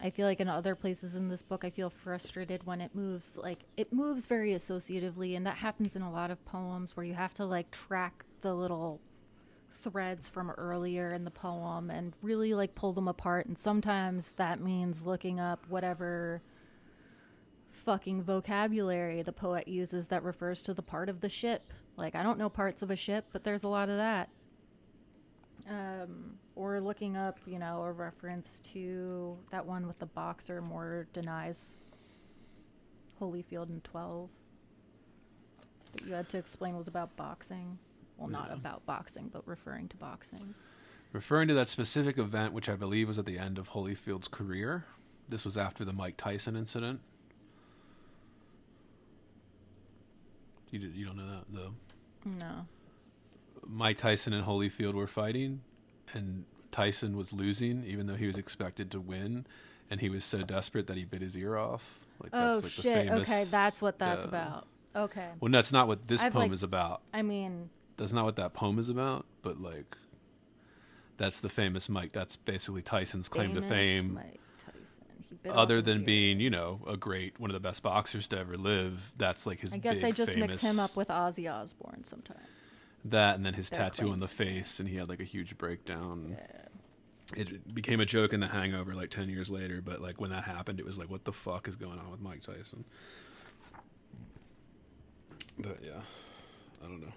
I feel like in other places in this book, I feel frustrated when it moves. Like, it moves very associatively, and that happens in a lot of poems where you have to, like, track the little threads from earlier in the poem and really, like, pull them apart. And sometimes that means looking up whatever fucking vocabulary the poet uses that refers to the part of the ship. Like, I don't know parts of a ship, but there's a lot of that. Um, or looking up, you know, a reference to that one with the boxer Moorer denies Holyfield in 12 that you had to explain was about boxing. Well, not Yeah. about boxing, but referring to boxing. Referring to that specific event, which I believe was at the end of Holyfield's career, this was after the Mike Tyson incident. You did, you don't know that though. No. Mike Tyson and Holyfield were fighting, and Tyson was losing, even though he was expected to win, and he was so desperate that he bit his ear off. Like Oh, like, the shit. famous- okay, that's what that's yeah. about. Okay. Well, that's not what this I've, poem like- is about. I mean, That's not what that poem is about. But like, that's the famous Mike. That's basically Tyson's claim to fame. Mike Tyson. Other than ear. being, you know, a great one of the best boxers to ever live, that's like his. I guess big, I just mix him up with Ozzy Osbourne sometimes. that, and then his their tattoo on the face, and he had like a huge breakdown. It became a joke in The Hangover like ten years later, but like when that happened, it was like, what the fuck is going on with Mike Tyson? But yeah, I don't know.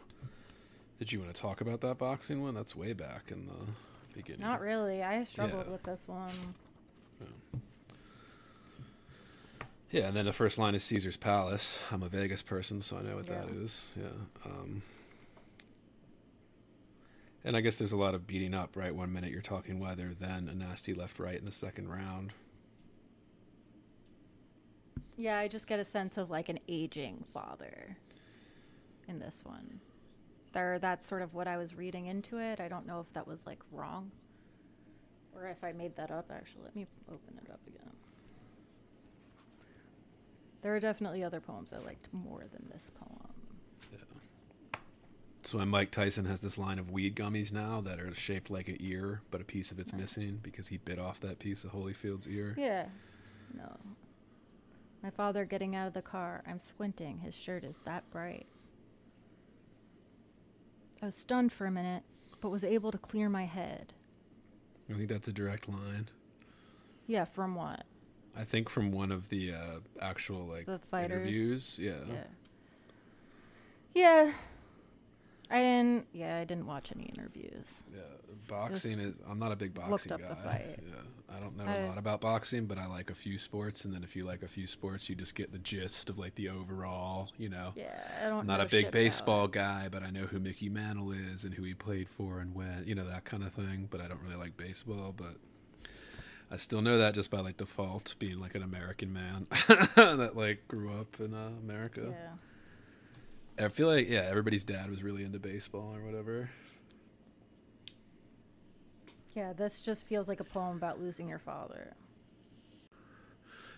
Did you want to talk about that boxing one? That's way back in the beginning. Not really. I struggled Yeah. with this one. Yeah, and then the first line is Caesar's Palace. I'm a Vegas person, so I know what that Yeah. is. Yeah. Um, and I guess there's a lot of beating up, right? One minute you're talking weather, then a nasty left right in the second round. Yeah, I just get a sense of like an aging father in this one. There, that's sort of what I was reading into it. I don't know if that was like wrong or if I made that up. Actually, let me open it up again. There are definitely other poems I liked more than this poem. Yeah. So when Mike Tyson has this line of weed gummies now that are shaped like an ear, but a piece of it's missing because he bit off that piece of Holyfield's ear. Yeah. No. My father getting out of the car. I'm squinting. His shirt is that bright. I was stunned for a minute, but was able to clear my head. I think that's a direct line. Yeah, from what? I think from one of the uh, actual like The fighters? interviews. Yeah. Yeah. Yeah. I didn't. Yeah, I didn't watch any interviews. Yeah, boxing Just is. I'm not a big boxing looked up guy. the fight. Yeah, I don't know I- a lot about boxing, but I like a few sports, and then if you like a few sports, you just get the gist of like the overall. You know, Yeah, I don't. I'm not a big baseball guy, but I know who Mickey Mantle is and who he played for and when. You know that kind of thing. But I don't really like baseball, but. I still know that just by like default, being like an American man that like grew up in uh, America. Yeah. I feel like yeah, everybody's dad was really into baseball or whatever. Yeah, this just feels like a poem about losing your father.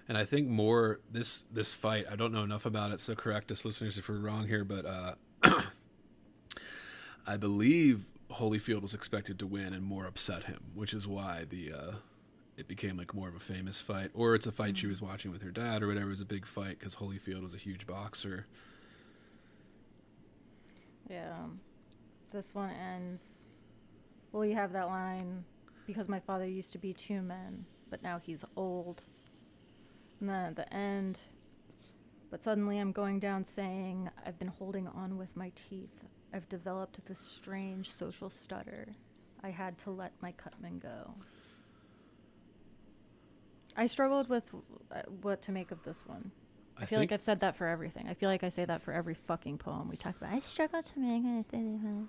And I think Moorer this this fight. I don't know enough about it, so correct us listeners if we're wrong here. But uh, I believe Holyfield was expected to win and more upset him, which is why the uh, it became like more of a famous fight, or it's a fight she was watching with her dad or whatever. It was a big fight because Holyfield was a huge boxer. Yeah. This one ends. Well, you have that line because my father used to be two men, but now he's old. And then at the end, but suddenly I'm going down saying, I've been holding on with my teeth. I've developed this strange social stutter. I had to let my cutman go. I struggled with uh, what to make of this one. I, feel like I've said that for everything. I feel like I say that for every fucking poem we talk about. I struggle to make it.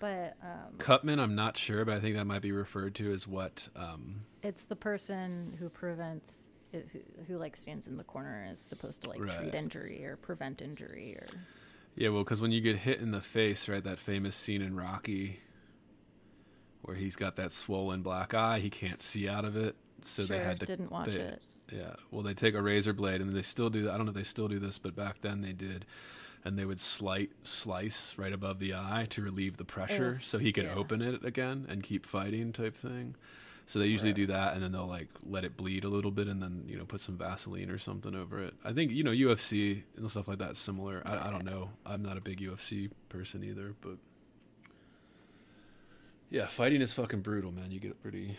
But um, Cutman, I'm not sure, but I think that might be referred to as what. Um, it's the person who prevents, who, who like stands in the corner and is supposed to like Right. treat injury or prevent injury or. yeah, well, because when you get hit in the face, right, that famous scene in Rocky where he's got that swollen black eye, he can't see out of it, so sure, they had to. didn't watch they- it. Yeah, well, they take a razor blade, and they still do. I don't know if they still do this, but back then they did, and they would slight slice right above the eye to relieve the pressure, Ugh, so he could yeah. open it again and keep fighting, type thing. So they usually do that, and then they'll like let it bleed a little bit, and then you know put some Vaseline or something over it. I think you know UFC and stuff like that similar. I, I don't know. I'm not a big UFC person either, but yeah, fighting is fucking brutal, man. You get pretty.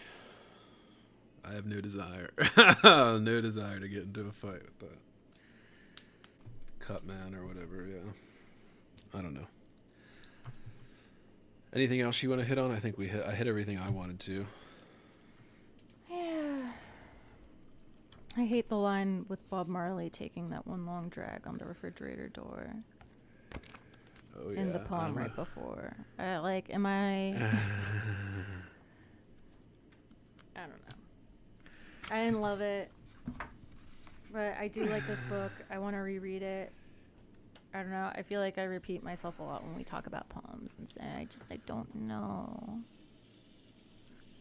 I have no desire, no desire to get into a fight with that cut man or whatever. Yeah, I don't know. Anything else you want to hit on? I think we hit. I hit everything I wanted to. Yeah. I hate the line with Bob Marley taking that one long drag on the refrigerator door Oh in the poem right before. I, like, am I? I don't know. I didn't love it, but I do like this book. I want to reread it. I don't know. I feel like I repeat myself a lot when we talk about poems and say, I just, I don't know.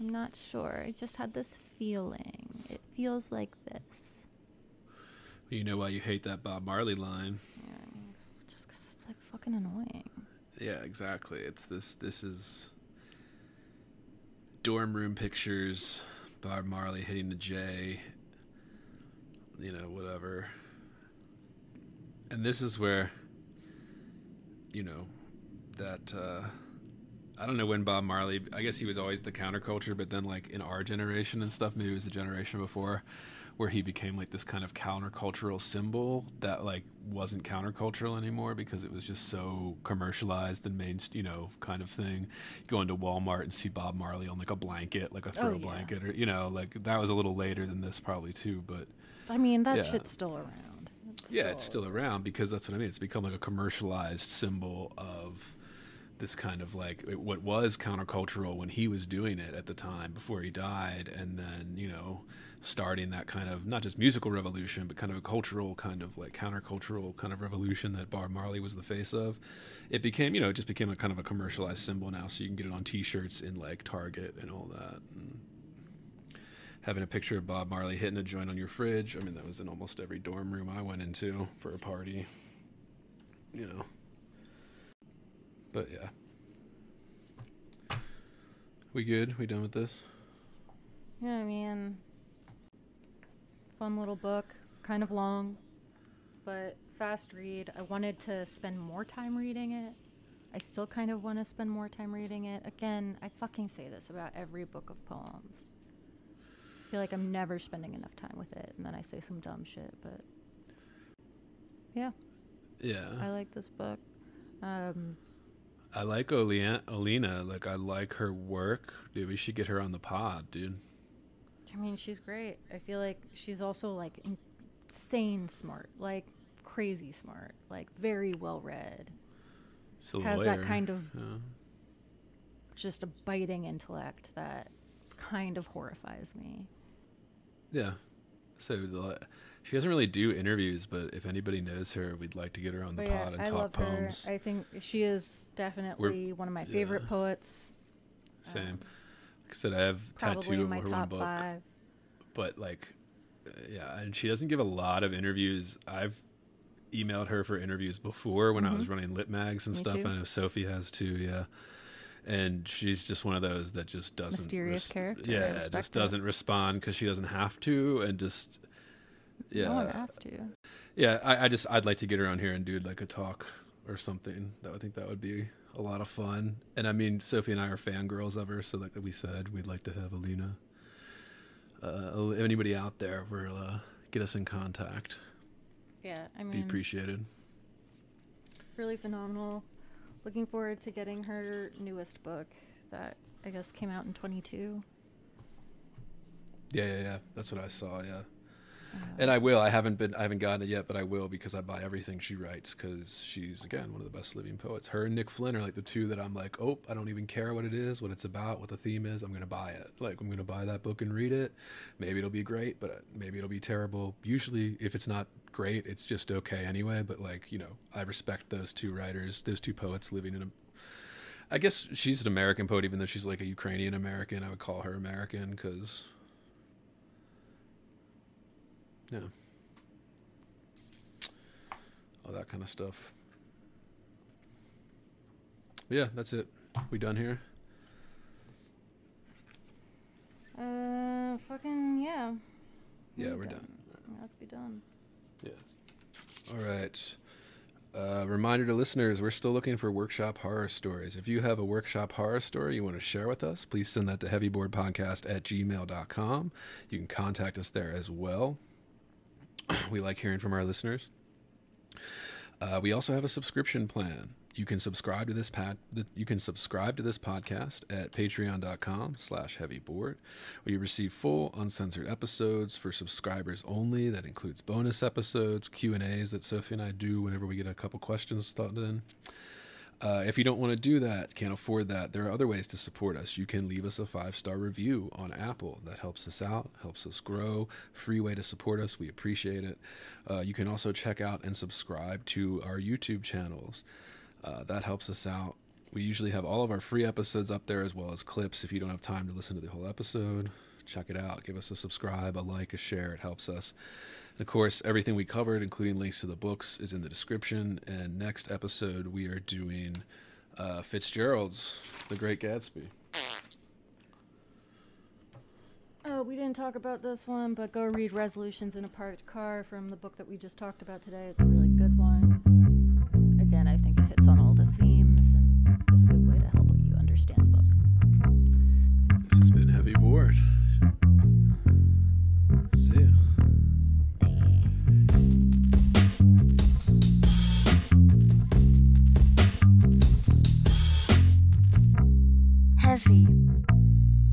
I'm not sure. I just had this feeling. It feels like this. You know why you hate that Bob Marley line? Just 'cause it's like fucking annoying. Yeah, exactly. It's this. This is dorm room pictures. Bob Marley hitting the J. You know, whatever. And this is where, you know, that. uh I don't know when Bob Marley. I guess he was always the counterculture, but then like in our generation and stuff, maybe it was the generation before, where he became like this kind of countercultural symbol that like wasn't countercultural anymore because it was just so commercialized and main, you know, kind of thing. You go into Walmart and see Bob Marley on like a blanket, like a oh, throw Oh, yeah. blanket, or you know, like that was a little later than this probably too, but I mean, that Yeah. shit's still around. yeah, it's still around because that's what I mean. It's become like a commercialized symbol of this kind of like what was countercultural when he was doing it at the time before he died, and then you know starting that kind of not just musical revolution, but kind of a cultural kind of like countercultural kind of revolution that Bob Marley was the face of. It became you know it just became a kind of a commercialized symbol now, so you can get it on T-shirts in like Target and all that. And, having a picture of Bob Marley hitting a joint on your fridge. I mean, that was in almost every dorm room I went into for a party. You know. But yeah. We good? We done with this? Yeah, I mean, fun little book, kind of long, but fast read. I wanted to spend more time reading it. I still kind of want to spend more time reading it. Again, I fucking say this about every book of poems. I feel like I'm never spending enough time with it, and then I say some dumb shit, but yeah, Yeah. I like this book. Um, I like Olena, Olena. Like, I like her work. Dude, we should get her on the pod, dude. I mean, she's great. I feel like she's also like insane smart, like crazy smart, like very well read. Has that kind of Yeah. just a biting intellect that kind of horrifies me. Yeah. So the- she doesn't really do interviews, but if anybody knows her, we'd like to get her on the But yeah, pod and I talk love poems. her. I think she is definitely one of my favorite yeah. poets. Same. um, like I said, I have in my her one top book, five. but like, yeah, and she doesn't give a lot of interviews. I've emailed her for interviews before when I was running lit mags and Mm-hmm. Me stuff. too. I know Sophie has too. Yeah. And she's just one of those that just doesn't Mysterious character. Yeah, just doesn't respond because she doesn't have to, and just yeah, No one asked to. yeah, I, I just I'd like to get around here and do like a talk or something. That I think that would be a lot of fun. And I mean, Sophie and I are fangirls of her, so like we said, we'd like to have Olena. Uh, anybody out there will uh, get us in contact. Yeah, I mean, Be appreciated. really phenomenal. Looking forward to getting her newest book that I guess came out in 22. Yeah, yeah, yeah. That's what I saw. Yeah. And I will. I haven't been. I haven't gotten it yet, but I will because I buy everything she writes because she's again one of the best living poets. Her and Nick Flynn are like the two that I'm like, oh, I don't even care what it is, what it's about, what the theme is. I'm gonna buy it. Like I'm gonna buy that book and read it. Maybe it'll be great, but uh, maybe it'll be terrible. Usually, if it's not great, it's just okay anyway. But like you know, I respect those two writers, those two poets living in a. I guess she's an American poet, even though she's like a Ukrainian American. I would call her American because. Yeah. All that kind of stuff. But yeah, that's it. We done here? Uh, fucking yeah. Yeah, we're done. Let's be done. Yeah. All right. Uh, reminder to listeners, we're still looking for workshop horror stories. If you have a workshop horror story you want to share with us, please send that to heavyboredpodcast at gmail.com. You can contact us there as well. we like hearing from our listeners. Uh, we also have a subscription plan. You can subscribe to this pad. You can subscribe to this podcast at Patreon.com/slash HeavyBored, where you receive full uncensored episodes for subscribers only. That includes bonus episodes, Q and A's that Sophie and I do whenever we get a couple questions thought in. Uh, if you don't want to do that, can't afford that, there are other ways to support us. You can leave us a five star review on Apple. That helps us out, helps us grow. Free way to support us. We appreciate it. Uh, you can also check out and subscribe to our YouTube channels. Uh, that helps us out. We usually have all of our free episodes up there as well as clips. If you don't have time to listen to the whole episode, check it out. Give us a subscribe, a like, a share. It helps us. And of course, everything we covered, including links to the books, is in the description. And next episode, we are doing uh, Fitzgerald's The Great Gatsby. Oh, we didn't talk about this one, but go read Resolutions in a Parked Car from the book that we just talked about today. It's a really good one. Heavy.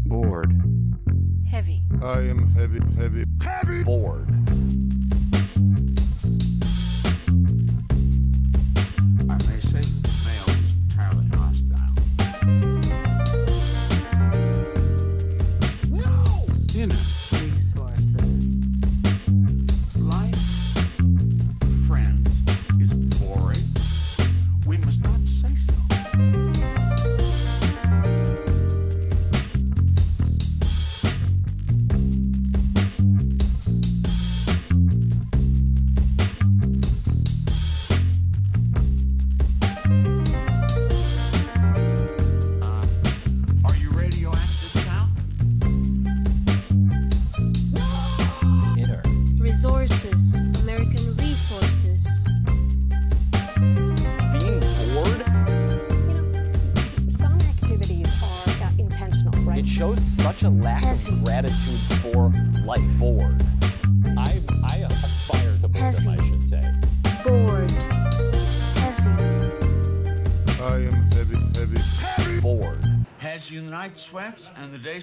bored, Heavy. I am heavy, heavy, heavy. bored,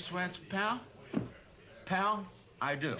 sweats, pal? Pal, I do.